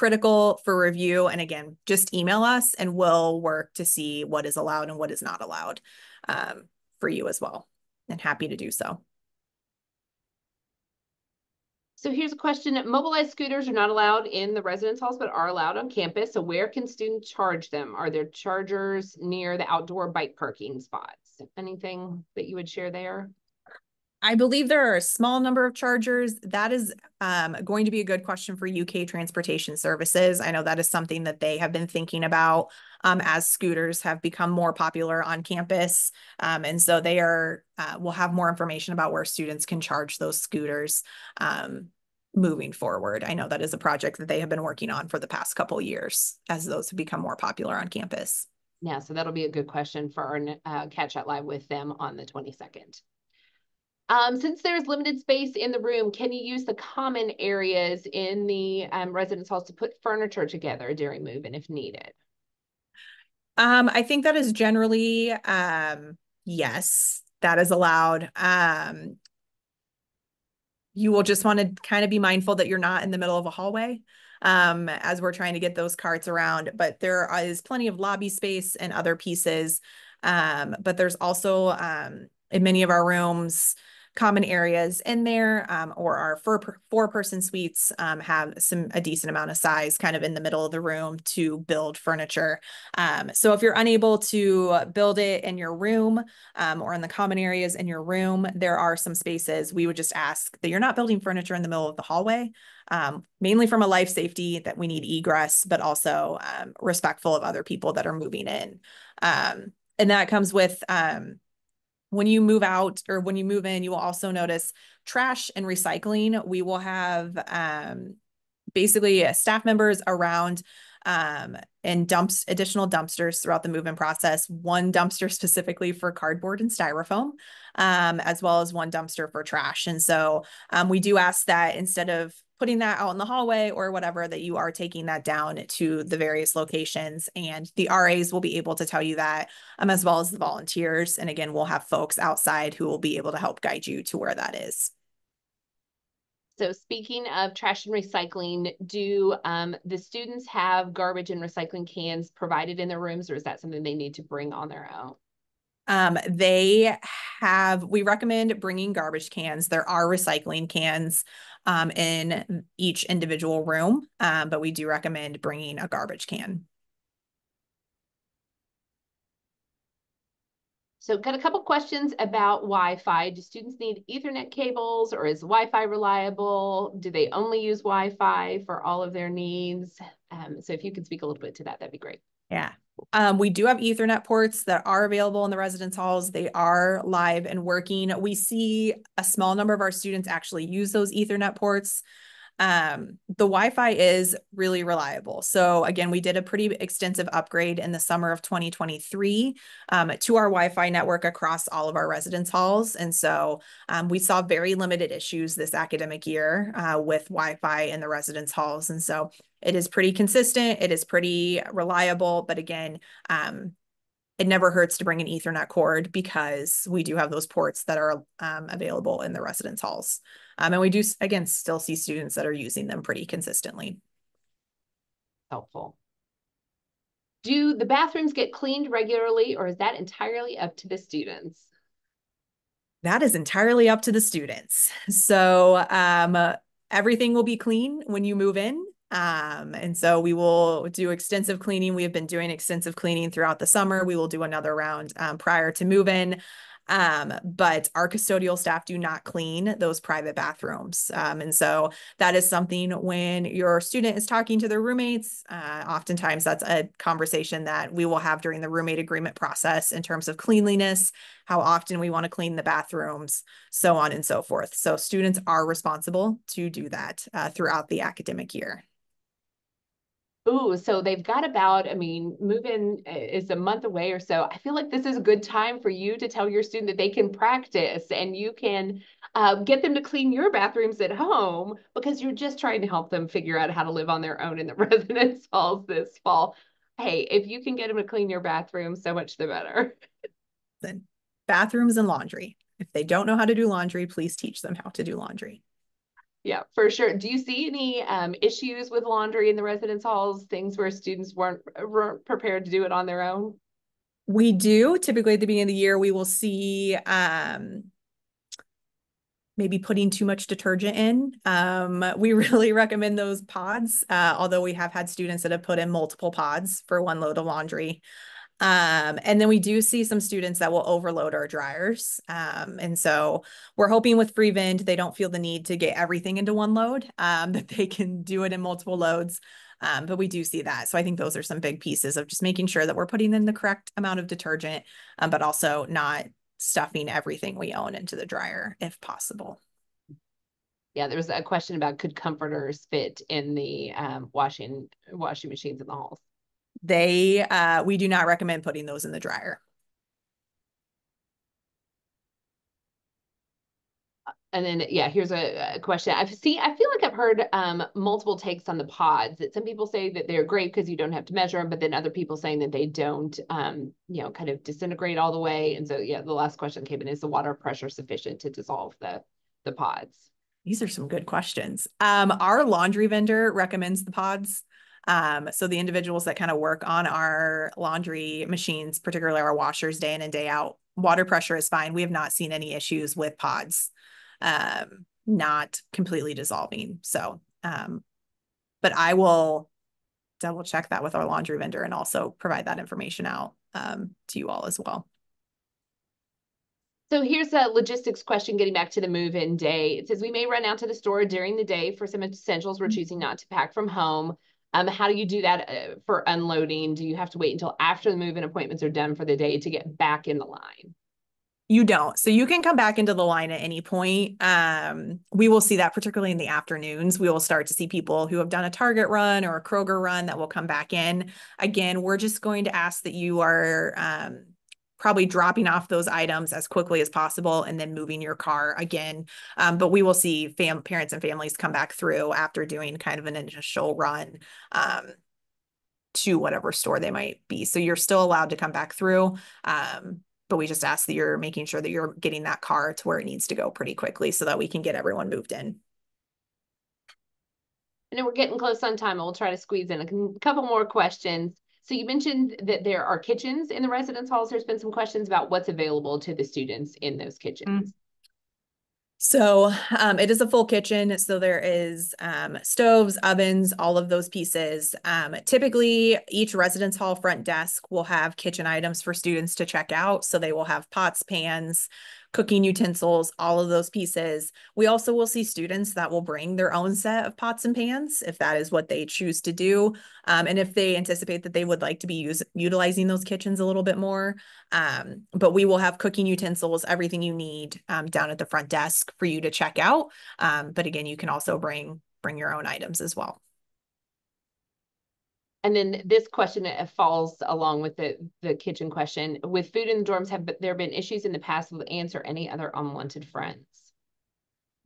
critical for review. And again, just email us and we'll work to see what is allowed and what is not allowed um, for you as well. And happy to do so. So here's a question. Mobilized scooters are not allowed in the residence halls, but are allowed on campus. So where can students charge them? Are there chargers near the outdoor bike parking spots? Anything that you would share there? I believe there are a small number of chargers. That is um, going to be a good question for UK Transportation Services. I know that is something that they have been thinking about um, as scooters have become more popular on campus. Um, and so they are, uh, will have more information about where students can charge those scooters um, moving forward. I know that is a project that they have been working on for the past couple years as those have become more popular on campus. Yeah, so that'll be a good question for our uh, Cat Chat Live with them on the 22nd. Um, since there's limited space in the room, can you use the common areas in the um, residence halls to put furniture together during move-in if needed? Um, I think that is generally um, yes, that is allowed. Um, you will just want to kind of be mindful that you're not in the middle of a hallway um, as we're trying to get those carts around. But there is plenty of lobby space and other pieces. But there's also in many of our rooms, common areas in there um, or our four, four person suites um, have some a decent amount of size kind of in the middle of the room to build furniture. Um, so if you're unable to build it in your room um, or in the common areas in your room, there are some spaces we would just ask that you're not building furniture in the middle of the hallway. Um, mainly from a life safety that we need egress, but also um, respectful of other people that are moving in. and that comes with um, when you move out or when you move in, you will also notice trash and recycling. We will have um, basically uh, staff members around um, and dumps additional dumpsters throughout the move-in process. One dumpster specifically for cardboard and styrofoam, um, as well as one dumpster for trash. And so um, we do ask that instead of putting that out in the hallway or whatever, that you are taking that down to the various locations. And the RAs will be able to tell you that, um, as well as the volunteers. And again, we'll have folks outside who will be able to help guide you to where that is. So speaking of trash and recycling, do um, the students have garbage and recycling cans provided in their rooms, or is that something they need to bring on their own? Um, they have, we recommend bringing garbage cans. There are recycling cans um, in each individual room, um, but we do recommend bringing a garbage can. So got a couple questions about Wi-Fi. Do students need ethernet cables or is Wi-Fi reliable? Do they only use Wi-Fi for all of their needs? Um, so if you could speak a little bit to that, that'd be great. Yeah. Um, we do have Ethernet ports that are available in the residence halls. They are live and working. We see a small number of our students actually use those Ethernet ports. Um, the Wi-Fi is really reliable. So again, we did a pretty extensive upgrade in the summer of 2023 um, to our Wi-Fi network across all of our residence halls. And so um, we saw very limited issues this academic year uh, with Wi-Fi in the residence halls. And so it is pretty consistent. It is pretty reliable. But again, um, it never hurts to bring an Ethernet cord because we do have those ports that are um, available in the residence halls. Um, and we do, again, still see students that are using them pretty consistently. Helpful. Do the bathrooms get cleaned regularly or is that entirely up to the students? That is entirely up to the students. So um, everything will be clean when you move in. Um, and so we will do extensive cleaning. We have been doing extensive cleaning throughout the summer. We will do another round um, prior to move in. Um, but our custodial staff do not clean those private bathrooms. Um, and so that is something when your student is talking to their roommates, uh, oftentimes that's a conversation that we will have during the roommate agreement process in terms of cleanliness, how often we want to clean the bathrooms, so on and so forth. So students are responsible to do that uh, throughout the academic year. Ooh, so they've got about, I mean, move-in uh, is a month away or so. I feel like this is a good time for you to tell your student that they can practice and you can uh, get them to clean your bathrooms at home because you're just trying to help them figure out how to live on their own in the residence halls this fall. Hey, if you can get them to clean your bathroom, so much the better. Then bathrooms and laundry. If they don't know how to do laundry, please teach them how to do laundry. Yeah, for sure. Do you see any um, issues with laundry in the residence halls, things where students weren't, weren't prepared to do it on their own? We do. Typically at the beginning of the year, we will see um, maybe putting too much detergent in. Um, we really recommend those pods, uh, although we have had students that have put in multiple pods for one load of laundry. Um, and then we do see some students that will overload our dryers. Um, and so we're hoping with free vend, they don't feel the need to get everything into one load, um, that they can do it in multiple loads. Um, but we do see that. So I think those are some big pieces of just making sure that we're putting in the correct amount of detergent, um, but also not stuffing everything we own into the dryer if possible. Yeah, there was a question about could comforters fit in the um, washing washing machines in the halls? They uh, we do not recommend putting those in the dryer. And then, yeah, here's a, a, question. I've seen, I feel like I've heard um, multiple takes on the pods. That some people say that they're great because you don't have to measure them, but then other people saying that they don't, um, you know, kind of disintegrate all the way. And so, yeah, the last question came in: Is the water pressure sufficient to dissolve the the pods? These are some good questions. Um, our laundry vendor recommends the pods. Um, so the individuals that kind of work on our laundry machines, particularly our washers day in and day out, water pressure is fine. We have not seen any issues with pods um, not completely dissolving. So, um, but I will double check that with our laundry vendor and also provide that information out um, to you all as well. So here's a logistics question getting back to the move-in day. It says we may run out to the store during the day for some essentials we're mm-hmm. choosing not to pack from home. Um, how do you do that uh, for unloading? Do you have to wait until after the move-in appointments are done for the day to get back in the line? You don't. So you can come back into the line at any point. Um, we will see that particularly in the afternoons. We will start to see people who have done a Target run or a Kroger run that will come back in. Again, we're just going to ask that you are um, probably dropping off those items as quickly as possible and then moving your car again. Um, but we will see fam- parents and families come back through after doing kind of an initial run um, to whatever store they might be. So you're still allowed to come back through. Um, but we just ask that you're making sure that you're getting that car to where it needs to go pretty quickly so that we can get everyone moved in. And we're getting close on time. We'll try to squeeze in a couple more questions. So you mentioned that there are kitchens in the residence halls. There's been some questions about what's available to the students in those kitchens. Mm. So um, it is a full kitchen. So there is um, stoves, ovens, all of those pieces. Um, typically, each residence hall front desk will have kitchen items for students to check out. So they will have pots, pans, cooking utensils, all of those pieces. We also will see students that will bring their own set of pots and pans if that is what they choose to do. Um, and if they anticipate that they would like to be use, utilizing those kitchens a little bit more. Um, but we will have cooking utensils, everything you need um, down at the front desk for you to check out. Um, but again, you can also bring bring your own items as well. And then this question falls along with the, the kitchen question. With food in the dorms, have there been issues in the past with ants or any other unwanted friends?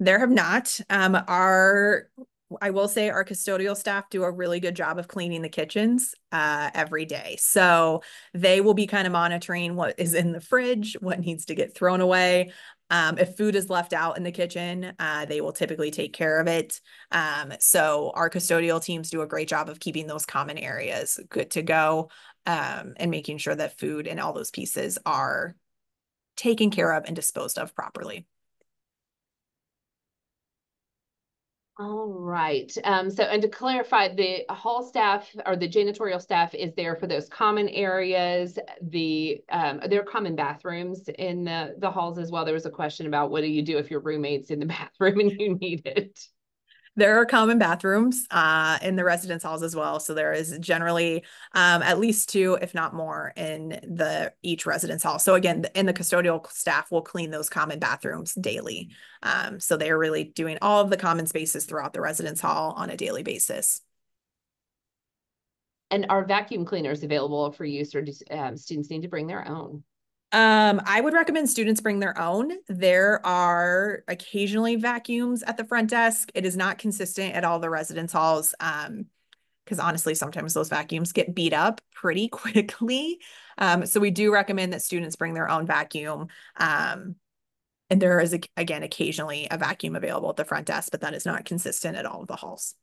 There have not. Um, our I will say our custodial staff do a really good job of cleaning the kitchens uh, every day. So they will be kind of monitoring what is in the fridge, what needs to get thrown away. Um, if food is left out in the kitchen, uh, they will typically take care of it. Um, so our custodial teams do a great job of keeping those common areas good to go um, and making sure that food and all those pieces are taken care of and disposed of properly. All right. Um, so, and to clarify, the hall staff or the janitorial staff is there for those common areas. The um, there are common bathrooms in the the halls as well. There was a question about what do you do if your roommate's in the bathroom and you need it. There are common bathrooms uh, in the residence halls as well. So there is generally um, at least two, if not more, in the each residence hall. So again, and the custodial staff will clean those common bathrooms daily. Um, so they are really doing all of the common spaces throughout the residence hall on a daily basis. And are vacuum cleaners available for use, or do um, students need to bring their own? Um, I would recommend students bring their own. There are occasionally vacuums at the front desk. It is not consistent at all the residence halls. Um, because honestly, sometimes those vacuums get beat up pretty quickly. Um, so we do recommend that students bring their own vacuum. Um, and there is, again, occasionally a vacuum available at the front desk, but that is not consistent at all of the halls.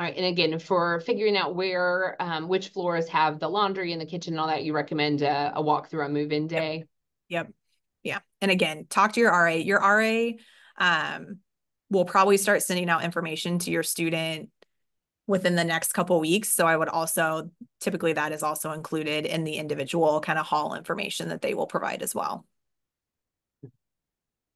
All right, and again, for figuring out where, um, which floors have the laundry and the kitchen and all that, you recommend a, a walkthrough on move-in day? Yep. yep. Yeah. And again, talk to your RA. Your RA um, will probably start sending out information to your student within the next couple weeks. So I would also, typically that is also included in the individual kind of hall information that they will provide as well.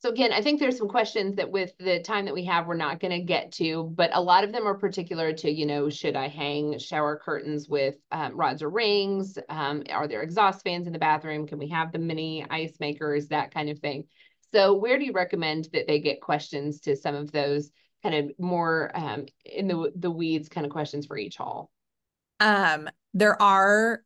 So again, I think there's some questions that with the time that we have, we're not going to get to, but a lot of them are particular to, you know, should I hang shower curtains with um, rods or rings? Um, are there exhaust fans in the bathroom? Can we have the mini ice makers, that kind of thing? So where do you recommend that they get questions to some of those kind of more um, in the, the weeds kind of questions for each hall? Um, there are,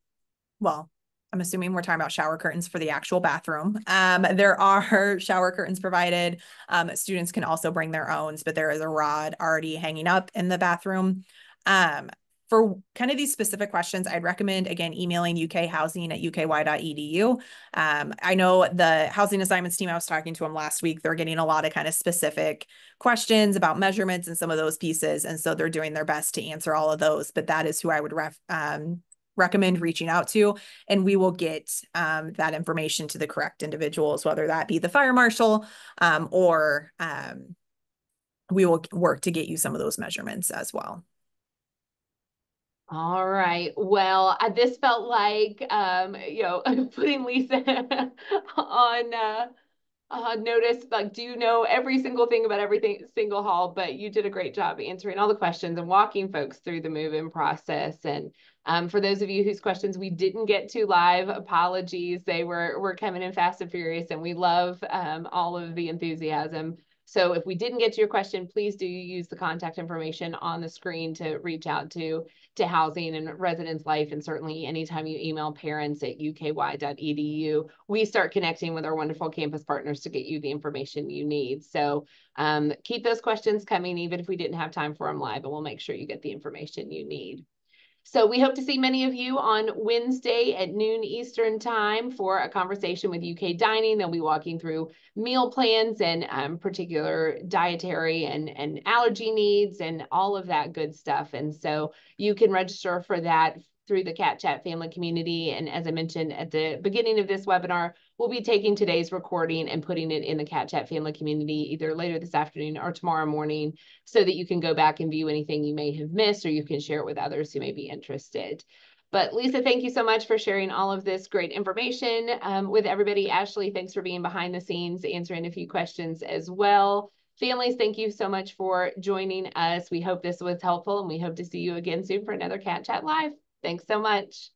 well, I'm assuming we're talking about shower curtains for the actual bathroom. Um, there are shower curtains provided. Um, students can also bring their own, but there is a rod already hanging up in the bathroom. Um, for kind of these specific questions, I'd recommend again emailing UK Housing at uky.edu. Um, I know the housing assignments team I was talking to them last week. They're getting a lot of kind of specific questions about measurements and some of those pieces, and so they're doing their best to answer all of those. But that is who I would ref, um, recommend reaching out to and we will get um, that information to the correct individuals whether that be the fire marshal um, or um, we will work to get you some of those measurements as well all right. Well, uh, this felt like, um, you know, putting Lisa on uh, uh, notice, like, do you know every single thing about everything single hall? But you did a great job answering all the questions and walking folks through the move-in process. And um, for those of you whose questions we didn't get to live, apologies. They were were coming in fast and furious, and we love um, all of the enthusiasm. So if we didn't get to your question, please do use the contact information on the screen to reach out to, to housing and residence life. And certainly anytime you email parents at uky.edu, we start connecting with our wonderful campus partners to get you the information you need. So um, keep those questions coming, even if we didn't have time for them live, and we'll make sure you get the information you need. So we hope to see many of you on Wednesday at noon Eastern time for a conversation with UK Dining. They'll be walking through meal plans and um, particular dietary and, and allergy needs and all of that good stuff. And so you can register for that through the Cat Chat family community. And as I mentioned at the beginning of this webinar, we'll be taking today's recording and putting it in the Cat Chat family community either later this afternoon or tomorrow morning so that you can go back and view anything you may have missed or you can share it with others who may be interested. But Lisa, thank you so much for sharing all of this great information um, with everybody. Ashley, thanks for being behind the scenes, answering a few questions as well. Families, thank you so much for joining us. We hope this was helpful and we hope to see you again soon for another Cat Chat Live. Thanks so much.